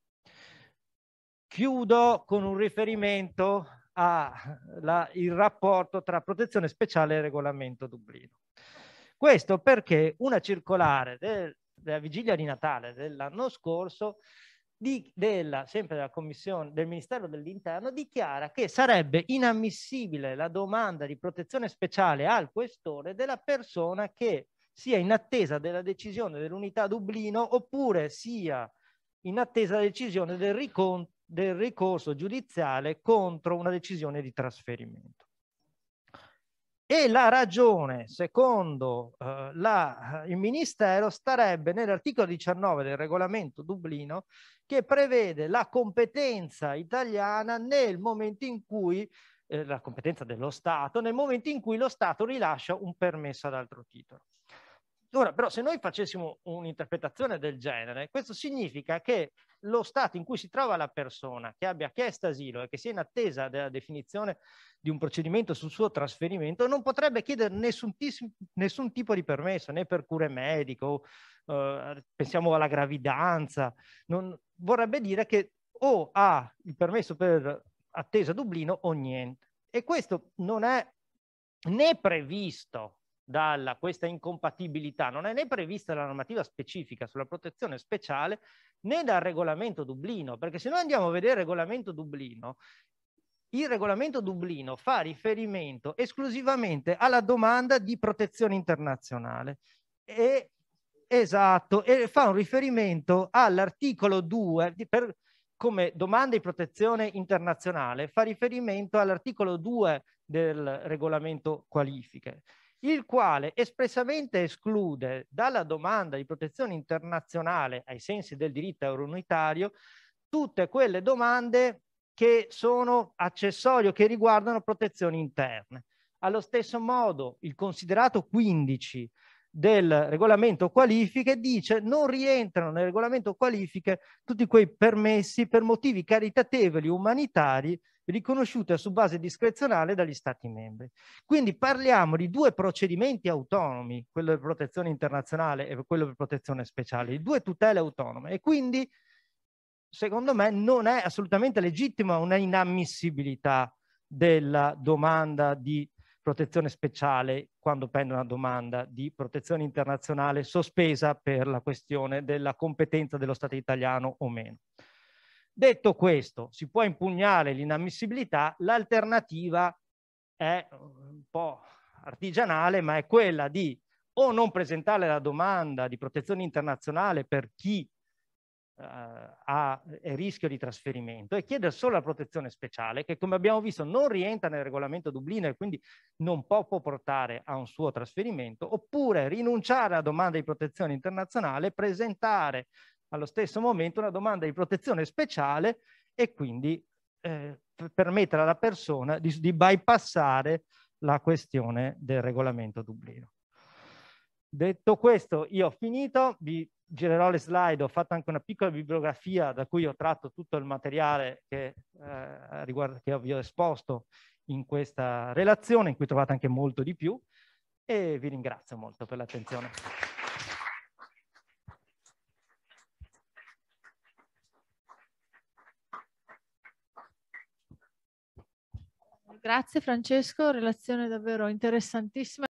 Chiudo con un riferimento al rapporto tra protezione speciale e regolamento Dublino. Questo perché una circolare del, della vigilia di Natale dell'anno scorso, di, della, sempre della Commissione del Ministero dell'Interno, dichiara che sarebbe inammissibile la domanda di protezione speciale al questore della persona che sia in attesa della decisione dell'unità Dublino oppure sia in attesa della decisione del, ricon- del ricorso giudiziale contro una decisione di trasferimento. E la ragione, secondo eh, la, il Ministero, starebbe nell'articolo 19 del regolamento Dublino che prevede la competenza italiana nel momento in cui, eh, la competenza dello Stato, nel momento in cui lo Stato rilascia un permesso ad altro titolo. Ora, però, se noi facessimo un'interpretazione del genere, questo significa che lo stato in cui si trova la persona che abbia chiesto asilo e che sia in attesa della definizione di un procedimento sul suo trasferimento non potrebbe chiedere nessun, nessun tipo di permesso, né per cure medico, eh, pensiamo alla gravidanza, non, vorrebbe dire che o ha il permesso per attesa a Dublino o niente. E questo non è né previsto dalla questa incompatibilità non è né prevista la normativa specifica sulla protezione speciale né dal regolamento Dublino, perché se noi andiamo a vedere il regolamento Dublino, il regolamento Dublino fa riferimento esclusivamente alla domanda di protezione internazionale. E, esatto, e fa un riferimento all'articolo 2, per, come domanda di protezione internazionale, fa riferimento all'articolo 2 del regolamento qualifiche il quale espressamente esclude dalla domanda di protezione internazionale ai sensi del diritto eurounitario tutte quelle domande che sono accessorio, che riguardano protezioni interne. Allo stesso modo, il considerato 15 del regolamento qualifiche dice non rientrano nel regolamento qualifiche tutti quei permessi per motivi caritatevoli umanitari riconosciute su base discrezionale dagli Stati membri. Quindi parliamo di due procedimenti autonomi, quello di protezione internazionale e quello di protezione speciale, di due tutele autonome e quindi secondo me non è assolutamente legittima una inammissibilità della domanda di protezione speciale quando pende una domanda di protezione internazionale sospesa per la questione della competenza dello Stato italiano o meno. Detto questo, si può impugnare l'inammissibilità, l'alternativa è un po' artigianale, ma è quella di o non presentare la domanda di protezione internazionale per chi ha il rischio di trasferimento e chiedere solo la protezione speciale, che come abbiamo visto non rientra nel regolamento Dublino e quindi non può, può portare a un suo trasferimento, oppure rinunciare alla domanda di protezione internazionale, presentare allo stesso momento una domanda di protezione speciale e quindi eh, permettere alla persona di, di bypassare la questione del regolamento Dublino. Detto questo, io ho finito, vi girerò le slide, ho fatto anche una piccola bibliografia da cui ho tratto tutto il materiale che, eh, riguarda, che vi ho esposto in questa relazione, in cui trovate anche molto di più, e vi ringrazio molto per l'attenzione. Grazie Francesco, relazione davvero interessantissima.